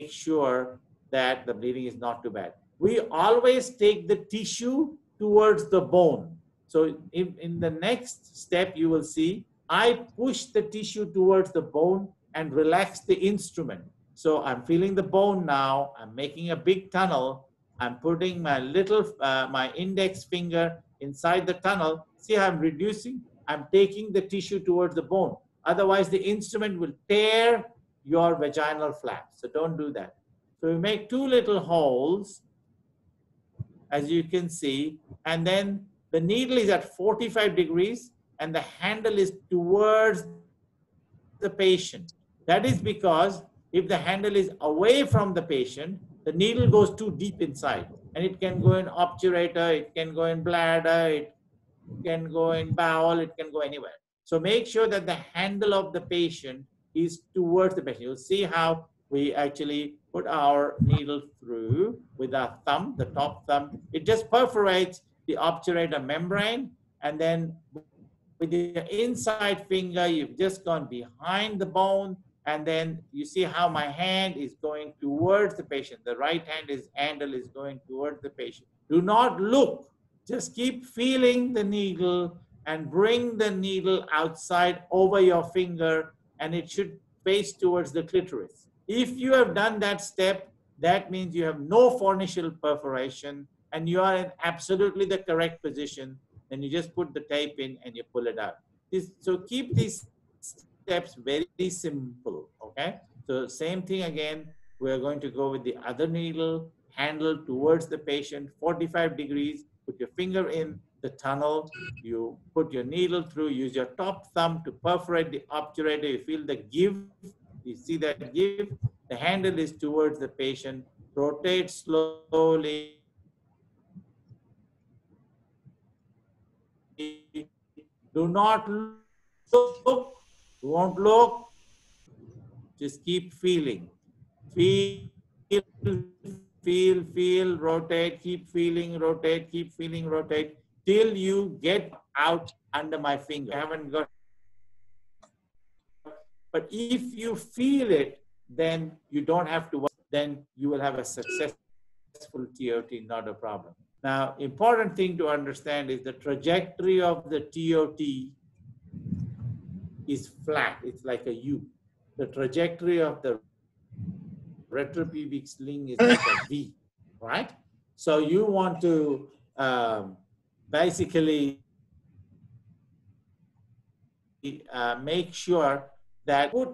sure that the bleeding is not too bad. We always take the tissue towards the bone. So in, in the next step, you will see I push the tissue towards the bone and relax the instrument. So I'm feeling the bone now. I'm making a big tunnel. I'm putting my little, uh, my index finger inside the tunnel. See I'm reducing? I'm taking the tissue towards the bone. Otherwise, the instrument will tear your vaginal flap. So don't do that. So we make two little holes, as you can see, and then the needle is at 45 degrees and the handle is towards the patient. That is because if the handle is away from the patient, the needle goes too deep inside and it can go in obturator, it can go in bladder, it can go in bowel, it can go anywhere. So make sure that the handle of the patient is towards the patient. You'll see how we actually put our needle through with our thumb, the top thumb. It just perforates the obturator membrane and then with the inside finger, you've just gone behind the bone and then you see how my hand is going towards the patient. The right hand is handle is going towards the patient. Do not look. Just keep feeling the needle and bring the needle outside over your finger and it should face towards the clitoris. If you have done that step, that means you have no fornicial perforation and you are in absolutely the correct position. Then you just put the tape in and you pull it out. So keep these steps very simple, okay? So same thing again, we're going to go with the other needle, handle towards the patient, 45 degrees, put your finger in the tunnel, you put your needle through, use your top thumb to perforate the obturator, you feel the give, you see that give, the handle is towards the patient, rotate slowly, do not look won't look. Just keep feeling. Feel, feel, feel, rotate, keep feeling, rotate, keep feeling, rotate, till you get out under my finger. I haven't got. But if you feel it, then you don't have to, then you will have a successful TOT, not a problem. Now, important thing to understand is the trajectory of the TOT is flat. It's like a U. The trajectory of the retropubic sling is like a V, right? So you want to um, basically uh, make sure that put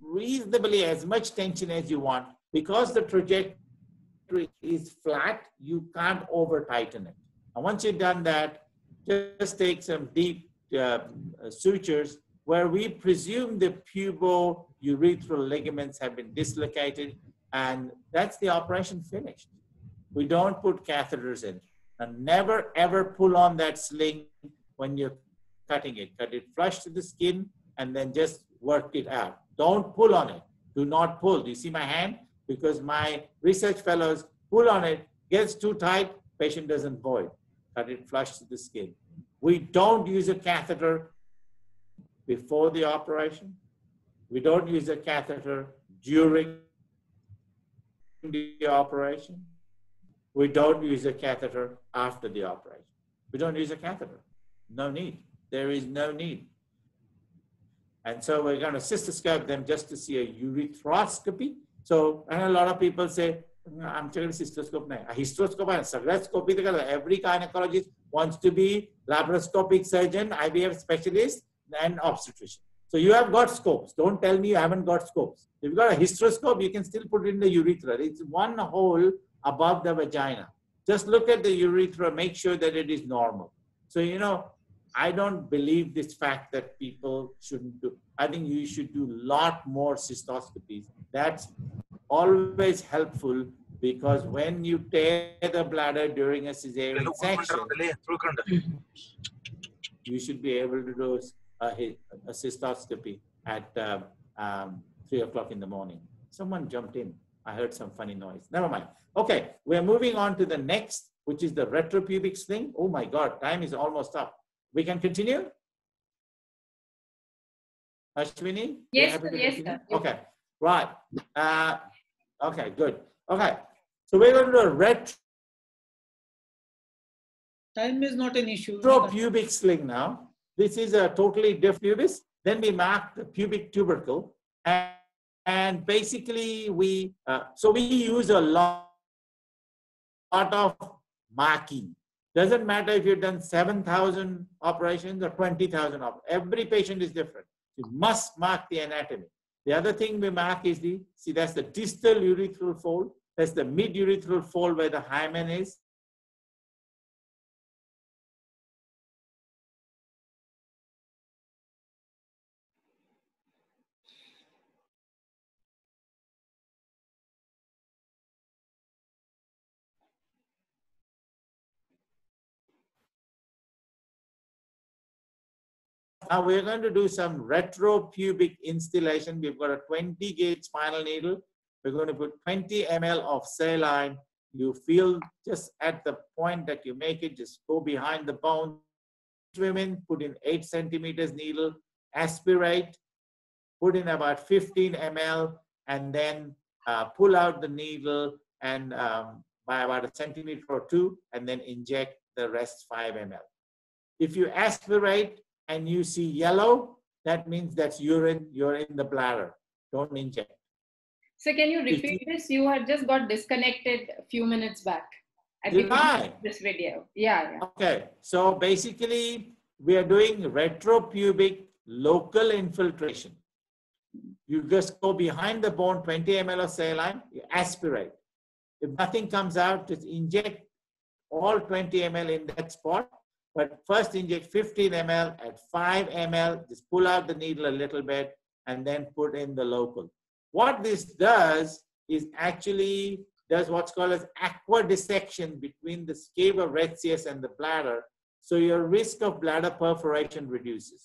reasonably as much tension as you want because the trajectory is flat, you can't over tighten it. And once you've done that, just take some deep uh, sutures where we presume the pubo-urethral ligaments have been dislocated, and that's the operation finished. We don't put catheters in. And never ever pull on that sling when you're cutting it. Cut it flush to the skin and then just work it out. Don't pull on it. Do not pull. Do you see my hand? Because my research fellows pull on it, gets too tight, patient doesn't void. Cut it flush to the skin. We don't use a catheter before the operation. We don't use a catheter during the operation. We don't use a catheter after the operation. We don't use a catheter. No need. There is no need. And so we're going to cystoscope them just to see a urethroscopy. So, and a lot of people say, I'm taking a cystoscope now. A hysteroscope and sagroscopy. Every gynecologist wants to be laparoscopic surgeon, IVF specialist, and obstetrician. So you have got scopes. Don't tell me you haven't got scopes. If you've got a hysteroscope, you can still put it in the urethra. It's one hole above the vagina. Just look at the urethra, make sure that it is normal. So, you know, I don't believe this fact that people shouldn't do. I think you should do a lot more cystoscopies. That's always helpful because when you tear the bladder during a cesarean section, mm-hmm. you should be able to do a, a cystoscopy at um, um, three o'clock in the morning. Someone jumped in. I heard some funny noise. Never mind. Okay, we're moving on to the next, which is the retropubic sling. Oh my God, time is almost up. we can continue? Ashwini? you Yes, sir, yes, continue? sir. Yes. Okay, right. Uh, okay, good. Okay, so we're going to do a retro Time is not an issue. pubic sling now. This is a totally different pubis. Then we mark the pubic tubercle. And, and basically we, uh, so we use a lot, lot of marking. Doesn't matter if you've done 7,000 operations or 20,000 op- Every patient is different. You must mark the anatomy. The other thing we mark is the, see that's the distal urethral fold. That's the mid urethral fold where the hymen is. Now we're going to do some retropubic instillation. We've got a 20 gauge spinal needle. We're going to put 20 ml of saline. You feel just at the point that you make it, just go behind the bone. Women put in 8 centimeters needle, aspirate, put in about 15 ml, and then uh, pull out the needle and um, by about a centimeter or two, and then inject the rest 5 ml. If you aspirate, and you see yellow, that means that's urine, you're in the bladder. Don't inject. So can you repeat this? You had just got disconnected a few minutes back. I Did I? this video. Yeah, yeah. Okay, so basically, we are doing retropubic local infiltration. You just go behind the bone, 20 ml of saline, you aspirate. If nothing comes out, just inject all 20 ml in that spot. But first inject 15 ml at 5 ml, just pull out the needle a little bit and then put in the local. What this does is actually does what's called as aqua dissection between the scava Retzius and the bladder. So your risk of bladder perforation reduces.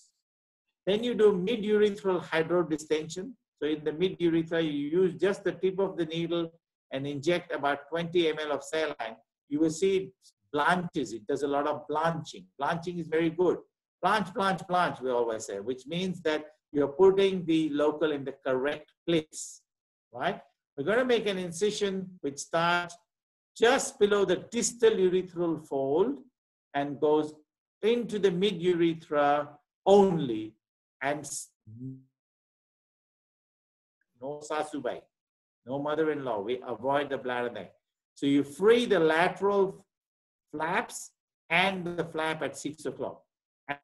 Then you do mid-urethral hydrodistension. So in the mid-urethra, you use just the tip of the needle and inject about 20 ml of saline. You will see blanches. It does a lot of blanching. Blanching is very good. Blanch, blanch, blanch, we always say, which means that you're putting the local in the correct place, right? We're going to make an incision which starts just below the distal urethral fold and goes into the mid urethra only and no sasubai, no mother-in-law. We avoid the bladder neck. So you free the lateral flaps and the flap at six o'clock.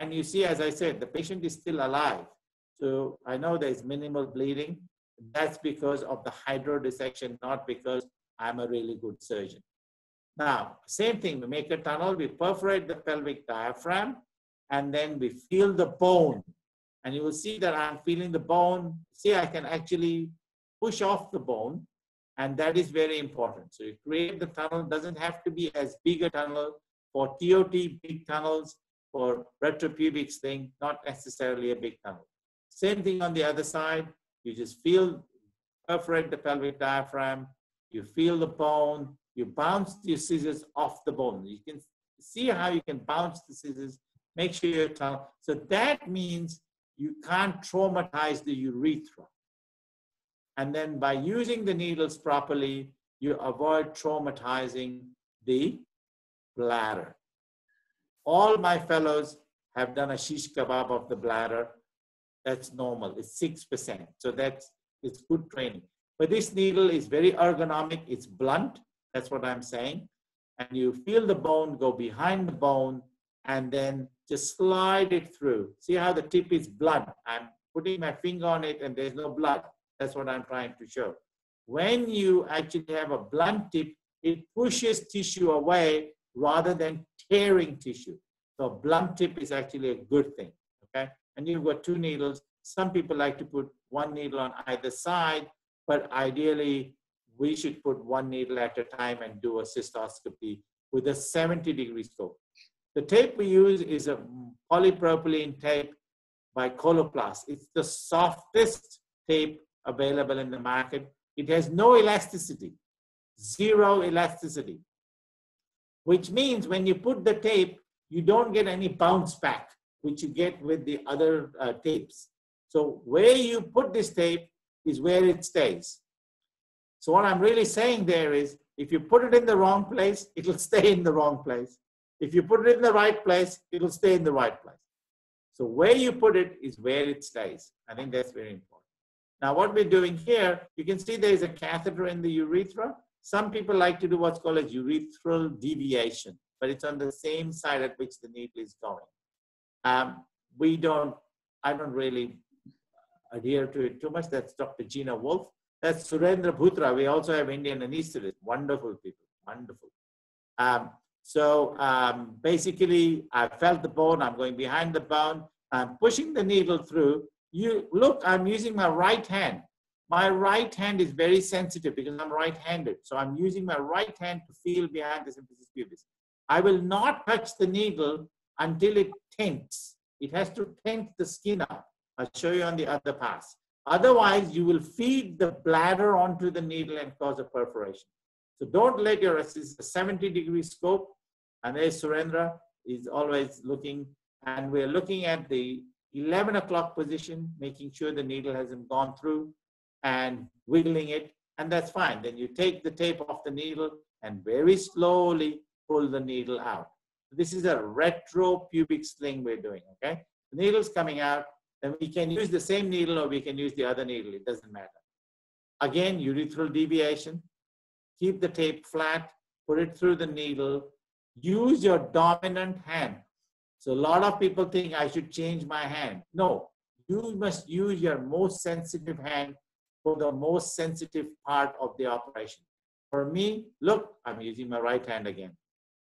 And you see, as I said, the patient is still alive. So I know there's minimal bleeding. That's because of the hydrodissection, not because I'm a really good surgeon. Now, same thing, we make a tunnel, we perforate the pelvic diaphragm, and then we feel the bone. And you will see that I'm feeling the bone. See, I can actually push off the bone, and that is very important. So you create the tunnel, doesn't have to be as big a tunnel. For TOT, big tunnels, for retropubic thing, not necessarily a big tunnel. Same thing on the other side. You just feel, perforate the pelvic diaphragm, you feel the bone, you bounce your scissors off the bone. You can see how you can bounce the scissors, make sure your tunnel. So that means you can't traumatize the urethra. And then by using the needles properly, you avoid traumatizing the bladder. All my fellows have done a shish kebab of the bladder. That's normal. It's 6%. So that's it's good training. But this needle is very ergonomic. It's blunt. That's what I'm saying. And you feel the bone go behind the bone and then just slide it through. See how the tip is blunt. I'm putting my finger on it and there's no blood. That's what I'm trying to show. When you actually have a blunt tip, it pushes tissue away rather than tearing tissue. So blunt tip is actually a good thing, okay? And you've got two needles. Some people like to put one needle on either side, but ideally we should put one needle at a time and do a cystoscopy with a 70 degree scope. The tape we use is a polypropylene tape by Coloplast. It's the softest tape available in the market. It has no elasticity, zero elasticity, which means when you put the tape, you don't get any bounce back, which you get with the other uh, tapes. So where you put this tape is where it stays. So what I'm really saying there is, if you put it in the wrong place, it'll stay in the wrong place. If you put it in the right place, it'll stay in the right place. So where you put it is where it stays. I think that's very important. Now what we're doing here, you can see there is a catheter in the urethra. Some people like to do what's called a urethral deviation, but it's on the same side at which the needle is going. Um, we don't, I don't really adhere to it too much. That's Dr. Gina Wolf. That's Surendra Bhutra. We also have Indian anesthetists. Wonderful people, wonderful. Um, so um, basically, I felt the bone. I'm going behind the bone. I'm pushing the needle through. You look, I'm using my right hand. My right hand is very sensitive because I'm right-handed. So I'm using my right hand to feel behind the symphysis pubis. I will not touch the needle until it tents. It has to tent the skin up. I'll show you on the other pass. Otherwise, you will feed the bladder onto the needle and cause a perforation. So don't let your, is a 70 degree scope. And there's Surendra is always looking. And we're looking at the 11 o'clock position, making sure the needle hasn't gone through and wiggling it. And that's fine. Then you take the tape off the needle and very slowly pull the needle out. This is a retro pubic sling we're doing, okay? The needle's coming out, then we can use the same needle or we can use the other needle, it doesn't matter. Again, urethral deviation, keep the tape flat, put it through the needle, use your dominant hand. So a lot of people think I should change my hand. No, you must use your most sensitive hand for the most sensitive part of the operation. For me, look, I'm using my right hand again.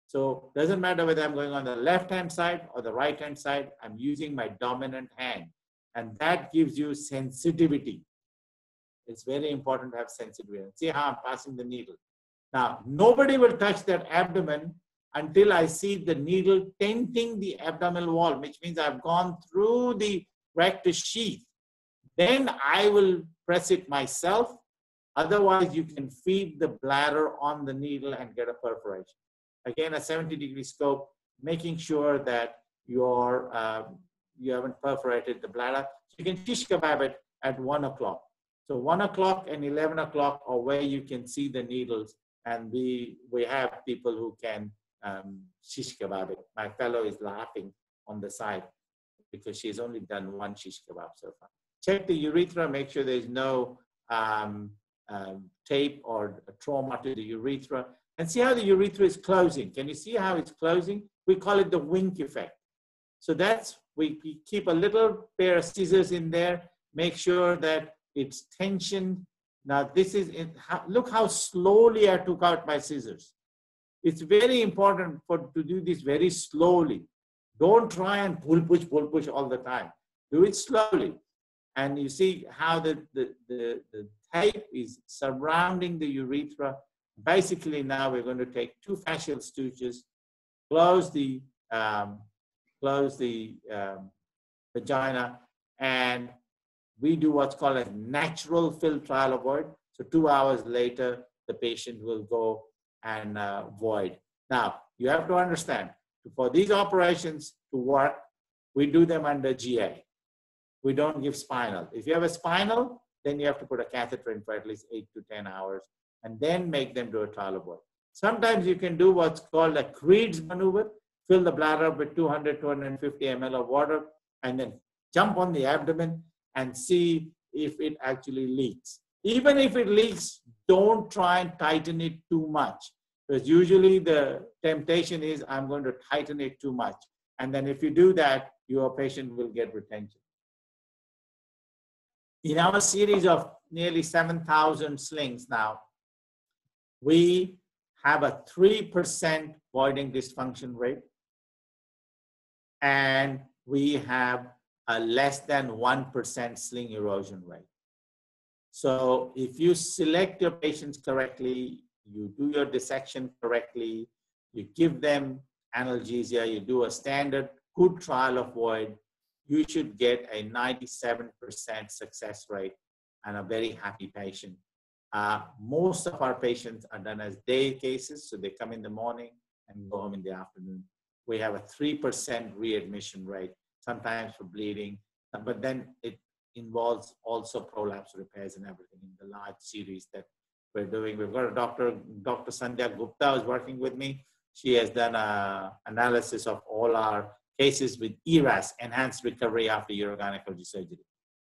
So doesn't matter whether I'm going on the left hand side or the right hand side, I'm using my dominant hand. And that gives you sensitivity. It's very important to have sensitivity. See how I'm passing the needle. Now, nobody will touch that abdomen until I see the needle tenting the abdominal wall, which means I've gone through the rectus sheath. Then I will press it myself. Otherwise, you can feed the bladder on the needle and get a perforation. Again, a 70 degree scope, making sure that your, uh, you haven't perforated the bladder. So you can shish kebab it at one o'clock. So one o'clock and 11 o'clock are where you can see the needles. And we, we have people who can um, shish kebab. My fellow is laughing on the side because she's only done one shish kebab so far. Check the urethra, make sure there's no um, um, tape or trauma to the urethra and see how the urethra is closing. Can you see how it's closing? We call it the wink effect. So that's, we keep a little pair of scissors in there, make sure that it's tensioned. Now this is, it, look how slowly I took out my scissors. It's very important for to do this very slowly. Don't try and pull, push, pull, push all the time. Do it slowly. And you see how the, the, the, the tape is surrounding the urethra. Basically now we're going to take two fascial sutures, close the, um, close the um, vagina, and we do what's called a natural fill trial void. So two hours later, the patient will go and uh, void. Now, you have to understand, for these operations to work, we do them under GA. We don't give spinal. If you have a spinal, then you have to put a catheter in for at least eight to 10 hours and then make them do a void. Sometimes you can do what's called a Credé's maneuver, fill the bladder with 200, 250 ml of water, and then jump on the abdomen and see if it actually leaks. Even if it leaks, don't try and tighten it too much. Because usually the temptation is I'm going to tighten it too much. And then if you do that, your patient will get retention. In our series of nearly 7,000 slings now, we have a 3% voiding dysfunction rate. And we have a less than 1% sling erosion rate. So if you select your patients correctly, you do your dissection correctly, you give them analgesia, you do a standard good trial of void, you should get a 97% success rate and a very happy patient. Uh, most of our patients are done as day cases, so they come in the morning and go home in the afternoon. we have a 3% readmission rate, sometimes for bleeding, but then it involves also prolapse repairs and everything in the large series that we're doing. We've got a doctor, Dr. Sandhya Gupta is working with me. She has done an analysis of all our cases with ERAS, enhanced recovery after urogynecology surgery.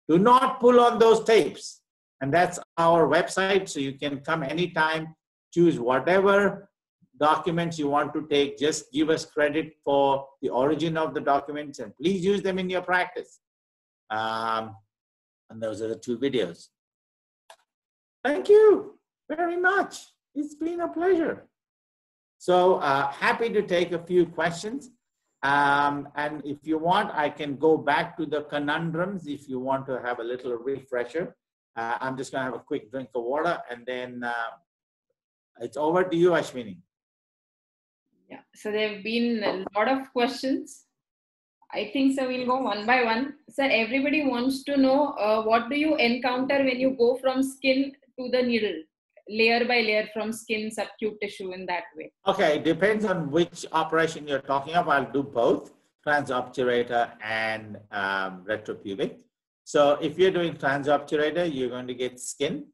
Do not pull on those tapes. And that's our website. So you can come anytime, choose whatever documents you want to take. Just give us credit for the origin of the documents and please use them in your practice. Um, and those are the two videos. Thank you very much. It's been a pleasure. So uh, happy to take a few questions. Um, and if you want, I can go back to the conundrums if you want to have a little refresher. Uh, I'm just going to have a quick drink of water and then uh, it's over to you, Ashwini. Yeah, so there have been a lot of questions. I think so. We'll go one by one. Sir, everybody wants to know uh, what do you encounter when you go from skin to the needle, layer by layer from skin, subcute tissue in that way? Okay, depends on which operation you're talking of. I'll do both transobturator and um, retropubic. So if you're doing transobturator, you're going to get skin.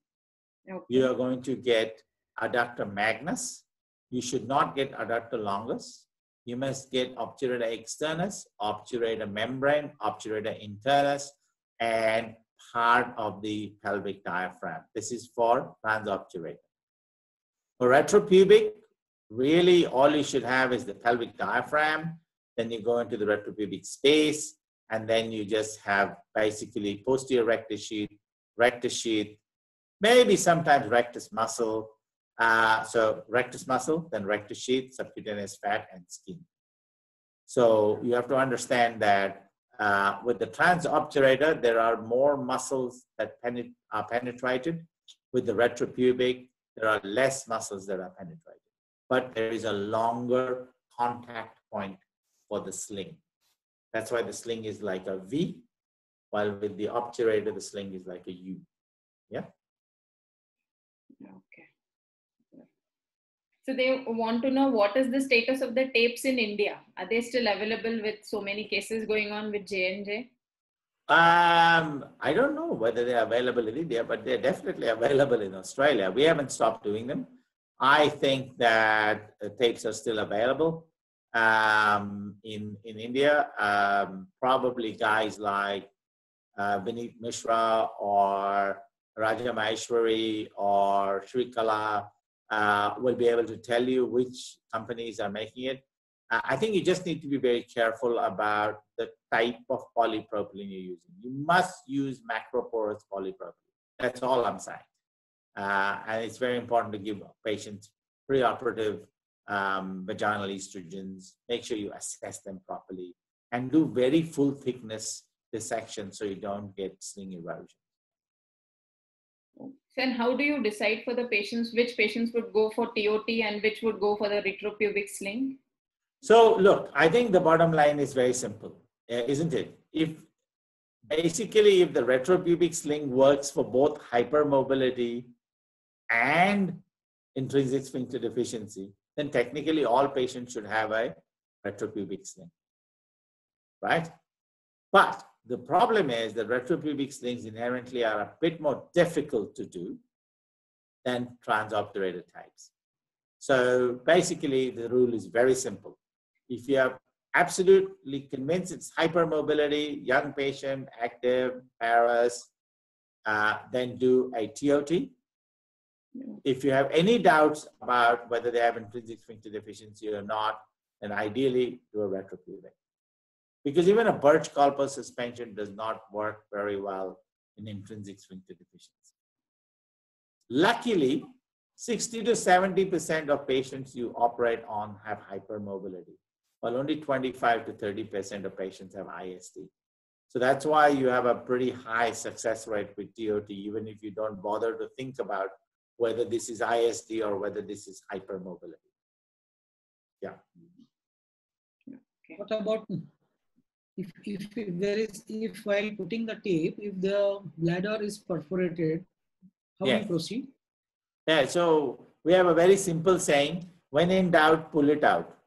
Okay. You're going to get adductor magnus. You should not get adductor longus. You must get obturator externus, obturator membrane, obturator internus, and part of the pelvic diaphragm. This is for transobturator. For retropubic, really all you should have is the pelvic diaphragm. Then you go into the retropubic space, and then you just have basically posterior rectus sheath, rectus sheath, maybe sometimes rectus muscle. Uh, so rectus muscle, then rectus sheath, subcutaneous fat, and skin. So you have to understand that uh, with the transobturator, there are more muscles that penet are penetrated. With the retropubic, there are less muscles that are penetrated. But there is a longer contact point for the sling. That's why the sling is like a V, while with the obturator, the sling is like a U. Yeah. Okay. So they want to know what is the status of the tapes in India? Are they still available with so many cases going on with J and J? Um, I don't know whether they're available in India, but they're definitely available in Australia. We haven't stopped doing them. I think that uh, tapes are still available um, in in India. Um, probably guys like uh, Vineet Mishra or Raja Maheshwari or Shrikala uh, will be able to tell you which companies are making it. Uh, I think you just need to be very careful about the type of polypropylene you're using. You must use macroporous polypropylene. That's all I'm saying. Uh, and it's very important to give patients preoperative um, vaginal estrogens. Make sure you assess them properly and do very full thickness dissection so you don't get sling erosion. Then how do you decide for the patients which patients would go for TOT and which would go for the retropubic sling? So look, I think the bottom line is very simple, uh, isn't it? If basically if the retropubic sling works for both hypermobility and intrinsic sphincter deficiency, then technically all patients should have a retropubic sling, right? But the problem is that retropubic slings inherently are a bit more difficult to do than transobturator types. So basically the rule is very simple. If you are absolutely convinced it's hypermobility, young patient, active, parous, uh, then do a TOT. If you have any doubts about whether they have intrinsic sphincter deficiency or not, then ideally do a retropubic. Because even a Burch colpo suspension does not work very well in intrinsic sphincter deficiency. Luckily, 60 to 70% of patients you operate on have hypermobility, while only 25 to 30% of patients have ISD. So that's why you have a pretty high success rate with TOT, even if you don't bother to think about whether this is ISD or whether this is hypermobility. Yeah. What about if, if, if there is, if while putting the tape, if the bladder is perforated, how do Yes. you proceed? Yeah, so we have a very simple saying, when in doubt, pull it out.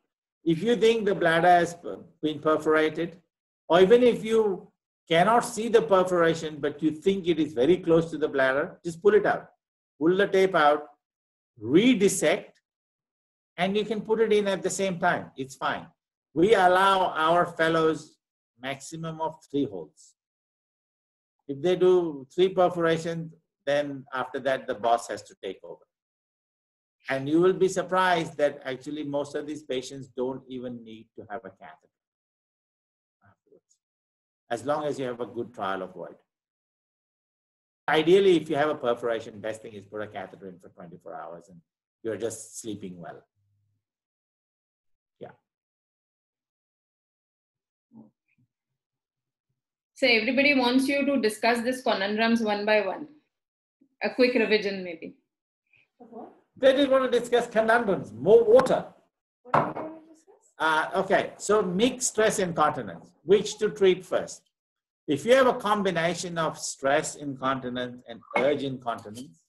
If you think the bladder has been perforated, or even if you cannot see the perforation, but you think it is very close to the bladder, just pull it out. Pull the tape out, redissect, and you can put it in at the same time. It's fine. We allow our fellows maximum of three holes. If they do three perforations, then after that, the boss has to take over. And you will be surprised that actually most of these patients don't even need to have a catheter afterwards, as long as you have a good trial of void. Ideally, if you have a perforation, best thing is put a catheter in for 24 hours and you're just sleeping well. Yeah. So everybody wants you to discuss this conundrums one by one. A quick revision, maybe. They just want to discuss conundrums, more water. Uh, okay, so mixed stress incontinence, which to treat first? If you have a combination of stress incontinence and urge incontinence,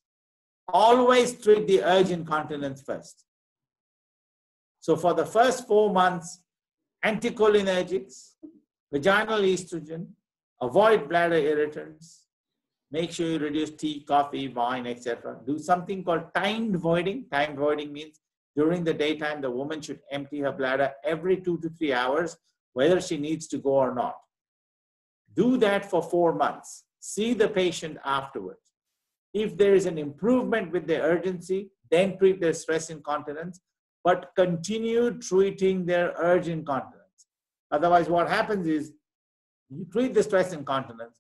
always treat the urge incontinence first. So for the first four months, anticholinergics, vaginal estrogen, avoid bladder irritants, make sure you reduce tea, coffee, wine, etc. Do something called timed voiding. Timed voiding means during the daytime, the woman should empty her bladder every two to three hours, whether she needs to go or not. Do that for four months. See the patient afterwards. If there is an improvement with the urgency, then treat their stress incontinence, but continue treating their urge incontinence. Otherwise, what happens is you treat the stress incontinence,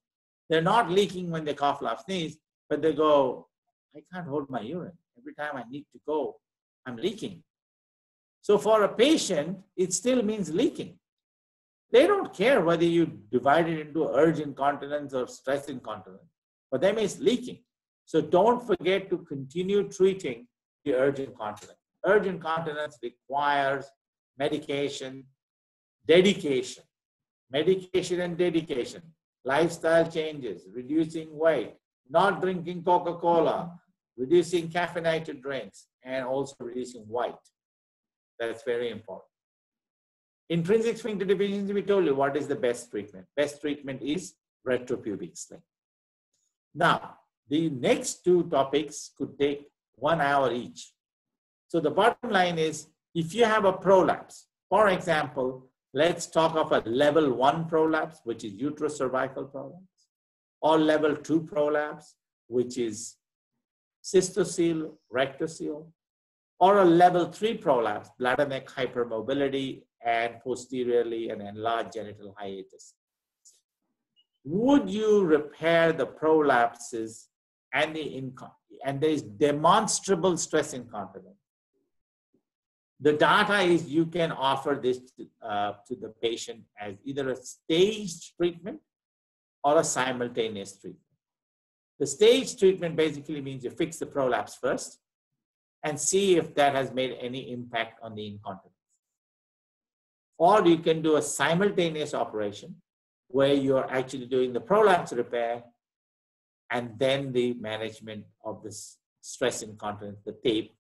they're not leaking when they cough, laugh, sneeze, but they go, I can't hold my urine. Every time I need to go, I'm leaking. So for a patient, it still means leaking. They don't care whether you divide it into urge incontinence or stress incontinence. For them, it's leaking. So don't forget to continue treating the urge incontinence. Urge incontinence requires medication, dedication, medication and dedication, lifestyle changes, reducing weight, not drinking Coca-Cola, reducing caffeinated drinks, and also reducing white. That's very important. Intrinsic sphincter deficiency, we told you what is the best treatment. Best treatment is retropubic sling. Now, the next two topics could take one hour each. So the bottom line is, if you have a prolapse, for example, let's talk of a level one prolapse, which is uterocervical prolapse, or level two prolapse, which is cystocele, rectocele, or a level three prolapse, bladder neck hypermobility, and posteriorly an enlarged genital hiatus. Would you repair the prolapses and the income? And there is demonstrable stress incontinence. The data is you can offer this to, uh, to the patient as either a staged treatment or a simultaneous treatment. The staged treatment basically means you fix the prolapse first and see if that has made any impact on the incontinence. Or you can do a simultaneous operation where you're actually doing the prolapse repair and then the management of this stress incontinence, the tape.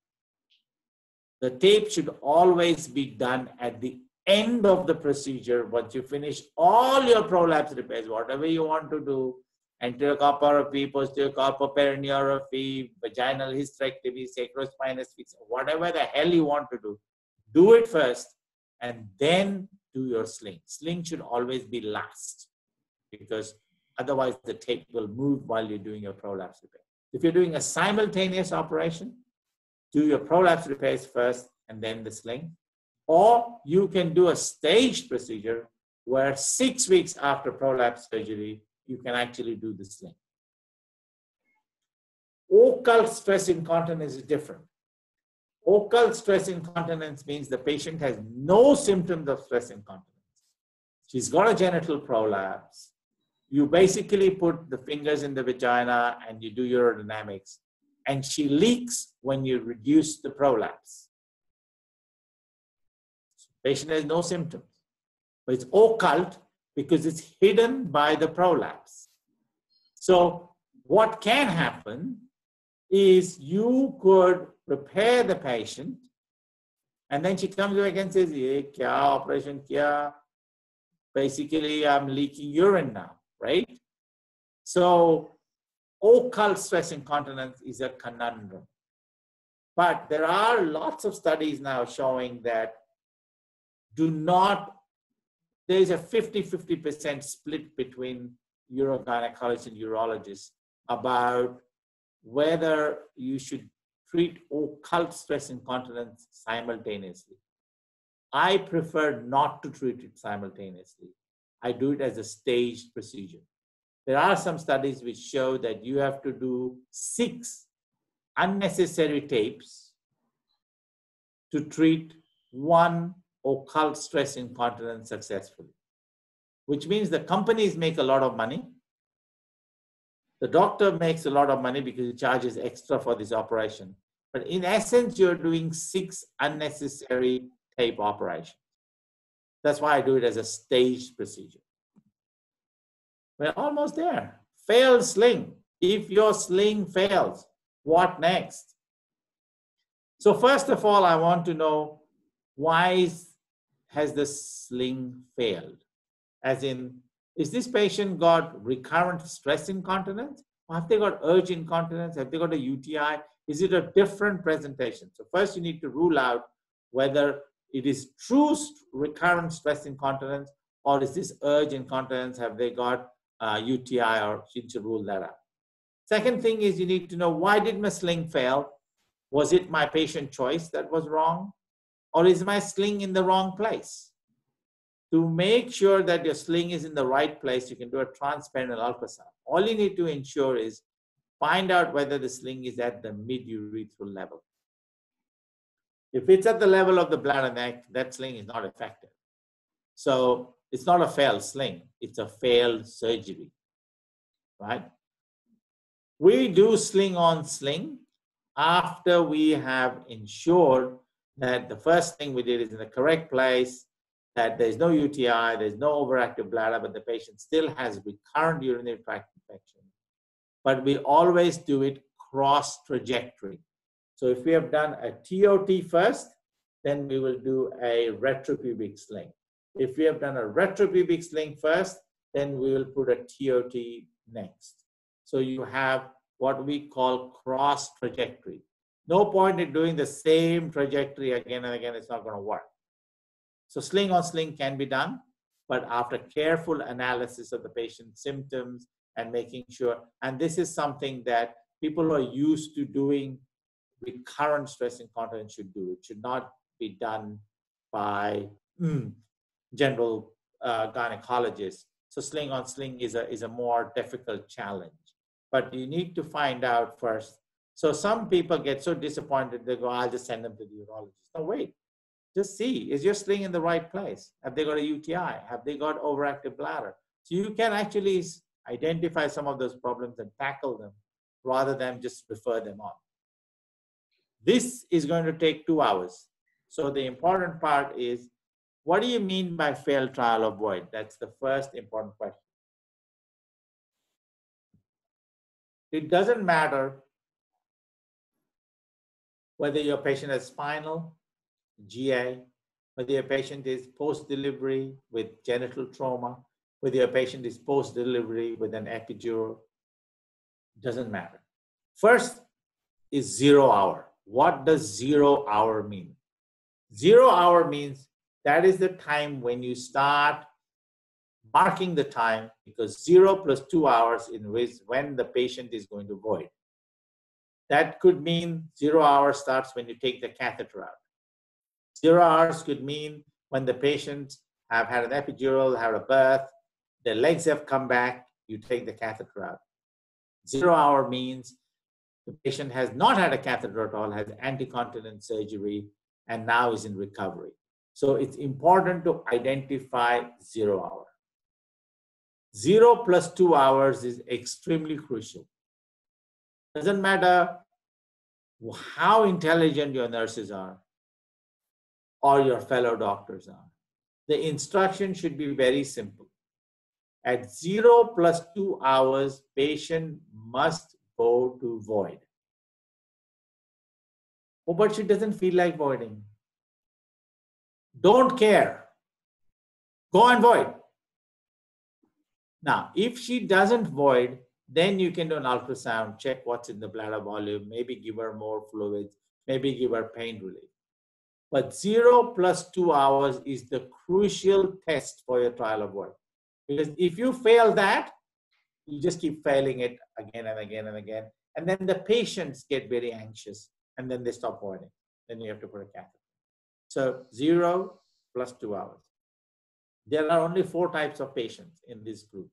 The tape should always be done at the end of the procedure once you finish all your prolapse repairs, whatever you want to do, anterior colporrhaphy, posterior colpoperineorrhaphy, vaginal hysterectomy, sacrospinous fix, whatever the hell you want to do, do it first and then do your sling. Sling should always be last because otherwise the tape will move while you're doing your prolapse repair. If you're doing a simultaneous operation, do your prolapse repairs first and then the sling. Or you can do a staged procedure where six weeks after prolapse surgery, you can actually do the sling. Occult stress incontinence is different. Occult stress incontinence means the patient has no symptoms of stress incontinence. She's got a genital prolapse. You basically put the fingers in the vagina and you do urodynamics, and she leaks when you reduce the prolapse. Patient has no symptoms, but it's occult because it's hidden by the prolapse. So what can happen is you could prepare the patient And then she comes back and says, Ye kya operation kya? Basically, I'm leaking urine now, right? So occult stress incontinence is a conundrum. But there are lots of studies now showing that do not, there's a 50 50% split between urogynecologists and urologists about whether you should treat occult stress incontinence simultaneously. I prefer not to treat it simultaneously. I do it as a staged procedure. There are some studies which show that you have to do six unnecessary tapes to treat one occult stress incontinence successfully, which means the companies make a lot of money. The doctor makes a lot of money because he charges extra for this operation. But in essence, you're doing six unnecessary tape operations. That's why I do it as a staged procedure. We're almost there. Fail sling. If your sling fails, what next? So first of all, I want to know why has the sling failed? As in, is this patient got recurrent stress incontinence? Or have they got urge incontinence? Have they got a UTI? Is it a different presentation? So first you need to rule out whether it is true recurrent stress incontinence or is this urge incontinence? Have they got uh, UTI or you need to rule that out. Second thing is you need to know why did my sling fail? Was it my patient choice that was wrong? Or is my sling in the wrong place? To make sure that your sling is in the right place, you can do a transperineal ultrasound. All you need to ensure is find out whether the sling is at the mid-urethral level. If it's at the level of the bladder neck, that sling is not effective. So it's not a failed sling, it's a failed surgery, right? We do sling on sling after we have ensured that the first thing we did is in the correct place, that there's no UTI, there's no overactive bladder, but the patient still has recurrent urinary tract infection. But we always do it cross trajectory. So if we have done a TOT first, then we will do a retropubic sling. If we have done a retropubic sling first, then we will put a TOT next. So you have what we call cross trajectory. No point in doing the same trajectory again and again, it's not going to work. So sling on sling can be done, but after careful analysis of the patient's symptoms and making sure, and this is something that people are used to doing recurrent stress incontinence should do. It should not be done by mm, general uh, gynecologist. So sling on sling is a, is a more difficult challenge. But you need to find out first. So some people get so disappointed, they go, I'll just send them to the urologist. No, wait. Just see, is your sling in the right place? Have they got a UTI? Have they got overactive bladder? So you can actually identify some of those problems and tackle them rather than just refer them on. This is going to take two hours. So the important part is what do you mean by failed trial of void? That's the first important question. It doesn't matter whether your patient has spinal, GA, whether your patient is post-delivery with genital trauma, whether your patient is post-delivery with an epidural, doesn't matter. First is zero hour. What does zero hour mean? Zero hour means that is the time when you start marking the time because zero plus two hours in which when the patient is going to void. That could mean zero hours starts when you take the catheter out. Zero hours could mean when the patients have had an epidural, had a birth, their legs have come back, you take the catheter out. Zero hour means the patient has not had a catheter at all, has anticontinent surgery, and now is in recovery. So it's important to identify zero hour. Zero plus two hours is extremely crucial. Doesn't matter how intelligent your nurses are or your fellow doctors are. The instruction should be very simple. At zero plus two hours, patient must go to void. Oh, but she doesn't feel like voiding. Don't care. Go and void. Now, if she doesn't void, then you can do an ultrasound, check what's in the bladder volume, maybe give her more fluids, maybe give her pain relief. But zero plus two hours is the crucial test for your trial of void. Because if you fail that, you just keep failing it again and again and again. And then the patients get very anxious and then they stop voiding. Then you have to put a catheter. So zero plus two hours. There are only four types of patients in this group.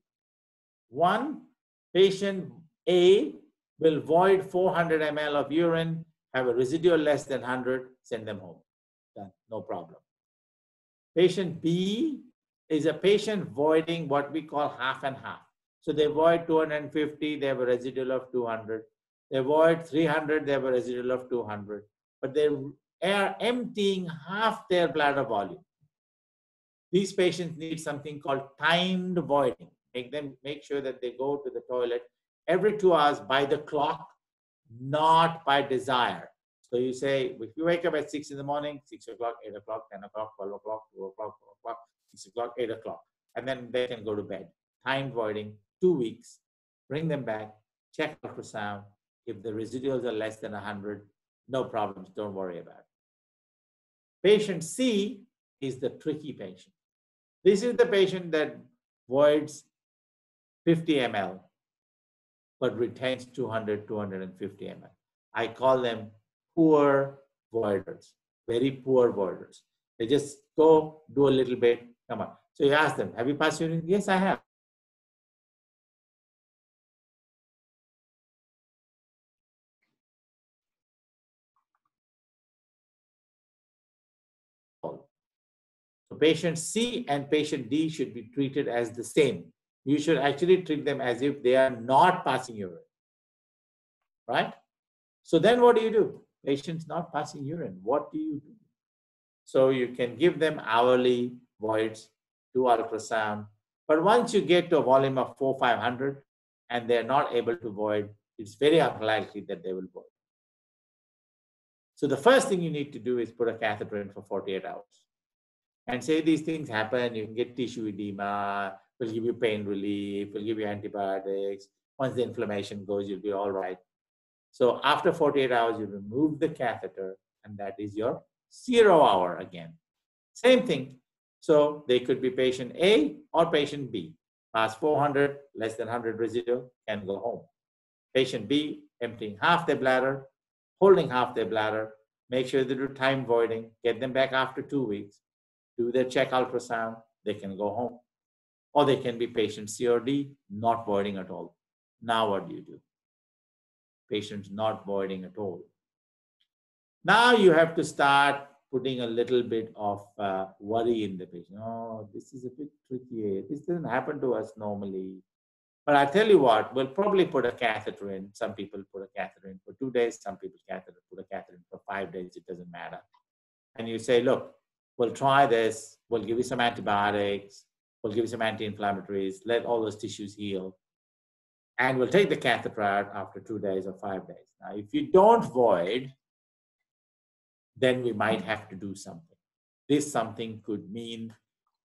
One, patient A will void 400 ml of urine, have a residual less than 100, send them home. Done, no problem. Patient B is a patient voiding what we call half and half. So they void 250, they have a residual of 200. They void 300, they have a residual of 200. But they are emptying half their bladder volume. These patients need something called timed voiding. Make them make sure that they go to the toilet every two hours by the clock, not by desire. So you say, if you wake up at six in the morning, six o'clock, eight o'clock, 10 o'clock, 12 o'clock, 2 o'clock, 4 o'clock, six o'clock, eight o'clock, and then they can go to bed. Timed voiding, two weeks, bring them back, check ultrasound. If the residuals are less than 100, no problems, don't worry about it. Patient C is the tricky patient. This is the patient that voids 50 ml, but retains 200, 250 ml. I call them poor voiders, very poor voiders. They just go do a little bit, come on. So you ask them, have you passed urine? Yes, I have. So patient C and patient D should be treated as the same. You should actually treat them as if they are not passing urine. Right? So then what do you do? Patient's not passing urine. What do you do? So you can give them hourly voids, do ultrasound. But once you get to a volume of four, 500 and they're not able to void, it's very unlikely that they will void. So the first thing you need to do is put a catheter in for 48 hours. And say these things happen, you can get tissue edema, will give you pain relief, will give you antibiotics. Once the inflammation goes, you'll be all right. So after 48 hours, you remove the catheter, and that is your zero hour again. Same thing. So they could be patient A or patient B. Past 400, less than 100 residual, can go home. Patient B, emptying half their bladder, holding half their bladder, make sure they do time voiding, get them back after two weeks, do their check ultrasound, they can go home. Or they can be patient C or D, not voiding at all. Now what do you do? Patients not voiding at all. Now you have to start putting a little bit of uh, worry in the patient. Oh, this is a bit tricky. This doesn't happen to us normally. But I tell you what, we'll probably put a catheter in. Some people put a catheter in for two days. Some people catheter put a catheter in for five days. It doesn't matter. And you say, look, we'll try this. We'll give you some antibiotics. We'll give you some anti-inflammatories. Let all those tissues heal. And we'll take the catheter out after two days or five days. Now, if you don't void, then we might have to do something. This something could mean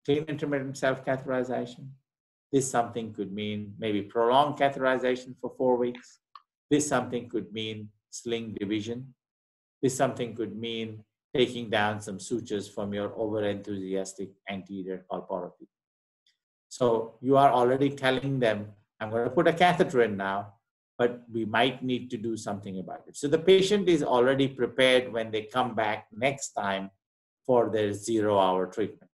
clean intermittent self-catheterization. This something could mean maybe prolonged catheterization for four weeks. This something could mean sling division. This something could mean taking down some sutures from your over-enthusiastic anterior colporrhaphy. So you are already telling them, I'm going to put a catheter in now, but we might need to do something about it. So the patient is already prepared when they come back next time for their zero hour treatment.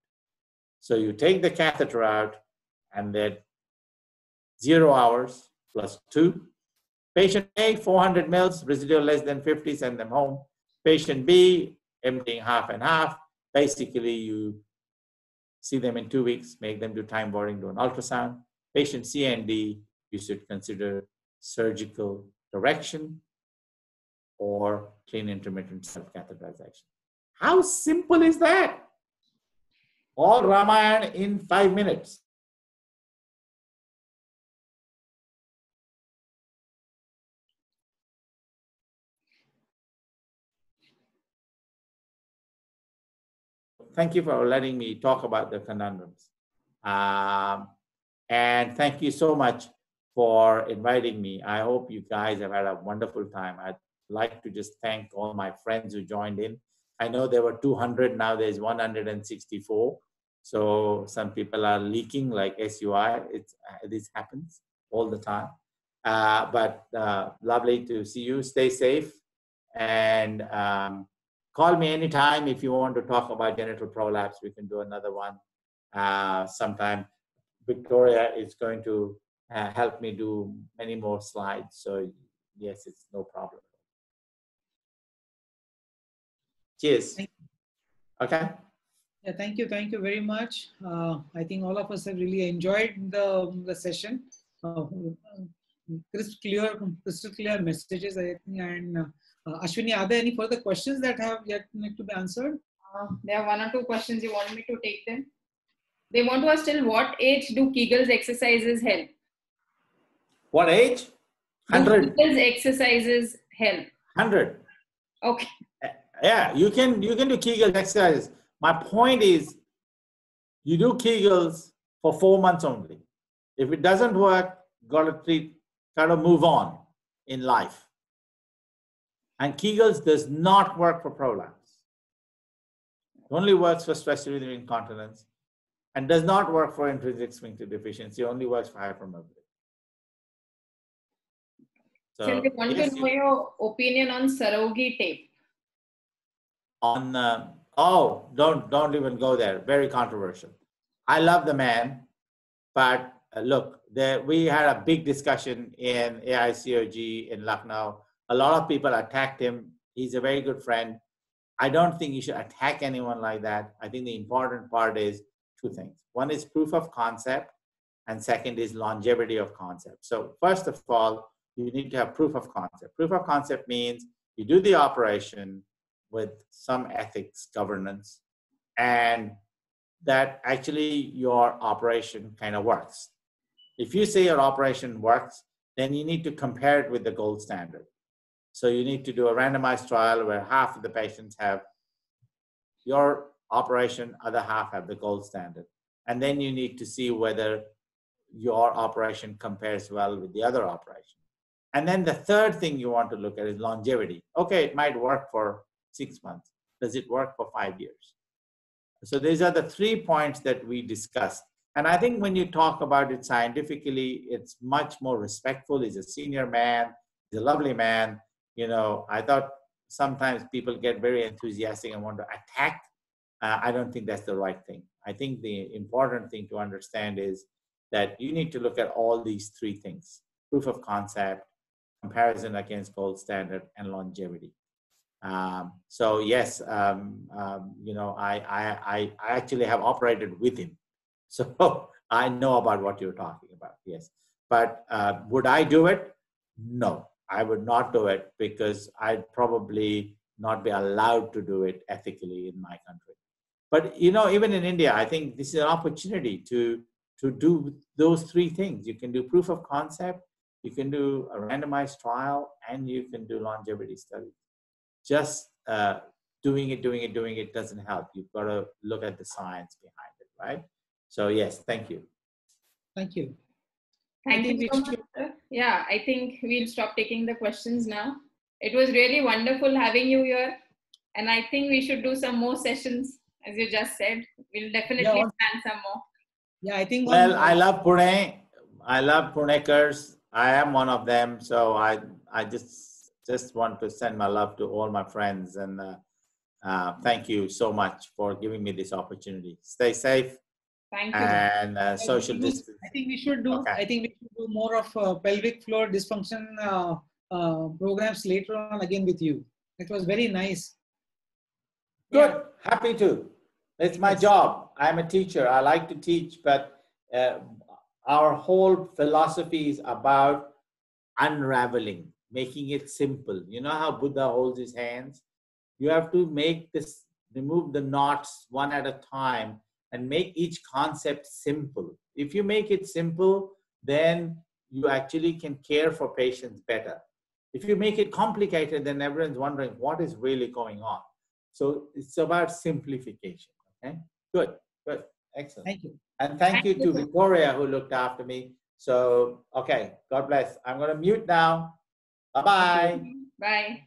So you take the catheter out and then zero hours plus two. Patient A, 400 mils, residual less than 50, send them home. Patient B, emptying half and half. Basically, you see them in two weeks, make them do time voiding, do an ultrasound. Patient C and D, you should consider surgical direction or clean intermittent self-catheterization. How simple is that? All Ramayana in five minutes. Thank you for letting me talk about the conundrums. Um, and thank you so much for inviting me. I hope you guys have had a wonderful time. I'd like to just thank all my friends who joined in. I know there were 200, now there's 164. So some people are leaking like SUI. It's, uh, this happens all the time. Uh, but uh, lovely to see you. Stay safe and um, call me anytime if you want to talk about genital prolapse. We can do another one uh, sometime. Victoria is going to uh, help me do many more slides. So yes, it's no problem. Cheers. Okay. Yeah, thank you. Thank you very much. Uh, I think all of us have really enjoyed the, the session. Uh, crystal clear, crystal clear messages, I think. And uh, Ashwini, are there any further questions that have yet need to be answered? Uh, there are one or two questions you want me to take them. They want to ask till what age do Kegel's exercises help? What age? 100. Do Kegel's exercises help? 100. Okay. Yeah, you can you can do Kegel's exercises. My point is, you do Kegels for four months only. If it doesn't work, gotta treat, gotta move on in life. And Kegels does not work for prolapse. It only works for stress relief incontinence and does not work for intrinsic sphincter deficiency, only works for hypermobility. So, we want yes, to know you, your opinion on Sarogi tape. On uh, oh, don't don't even go there. Very controversial. I love the man, but uh, look, there we had a big discussion in AICOG in Lucknow. A lot of people attacked him. He's a very good friend. I don't think you should attack anyone like that. I think the important part is two things. One is proof of concept, and second is longevity of concept. So first of all, you need to have proof of concept. Proof of concept means you do the operation with some ethics governance, and that actually your operation kind of works. If you say your operation works, then you need to compare it with the gold standard. So you need to do a randomized trial where half of the patients have your operation, other half have the gold standard. And then you need to see whether your operation compares well with the other operation. And then the third thing you want to look at is longevity. Okay, it might work for six months. Does it work for five years? So these are the three points that we discussed. And I think when you talk about it scientifically, it's much more respectful. He's a senior man, he's a lovely man. You know, I thought sometimes people get very enthusiastic and want to attack uh, I don't think that's the right thing. I think the important thing to understand is that you need to look at all these three things proof of concept, comparison against gold standard, and longevity. Um, so, yes, um, um, you know, I, I, I actually have operated with him. So, I know about what you're talking about, yes. But uh, would I do it? No, I would not do it because I'd probably not be allowed to do it ethically in my country. But you know, even in India, I think this is an opportunity to to do those three things. You can do proof of concept, you can do a randomized trial, and you can do longevity study. Just uh, doing it, doing it, doing it doesn't help. You've got to look at the science behind it, right? So yes, thank you. Thank you. Thank you so much. Yeah, I think we'll stop taking the questions now. It was really wonderful having you here. And I think we should do some more sessions as you just said. We'll definitely yeah. plan some more. Yeah, I think. Well, I love Pune. I love Punekars. I am one of them. So I, I just, just want to send my love to all my friends and uh, uh, thank you so much for giving me this opportunity. Stay safe. Thank you. And uh, social distance. I think we should do. Okay. I think we should do more of uh, pelvic floor dysfunction uh, uh, programs later on again with you. It was very nice. Good. Yeah. Happy to. It's my job. I'm a teacher. I like to teach, but uh, our whole philosophy is about unraveling, making it simple. You know how Buddha holds his hands? You have to make this, remove the knots one at a time and make each concept simple. If you make it simple, then you actually can care for patients better. If you make it complicated, then everyone's wondering what is really going on. So it's about simplification. Okay, good, good, excellent. Thank you. And thank you to you. Victoria who looked after me. So, okay, God bless. I'm going to mute now. Bye bye. Bye.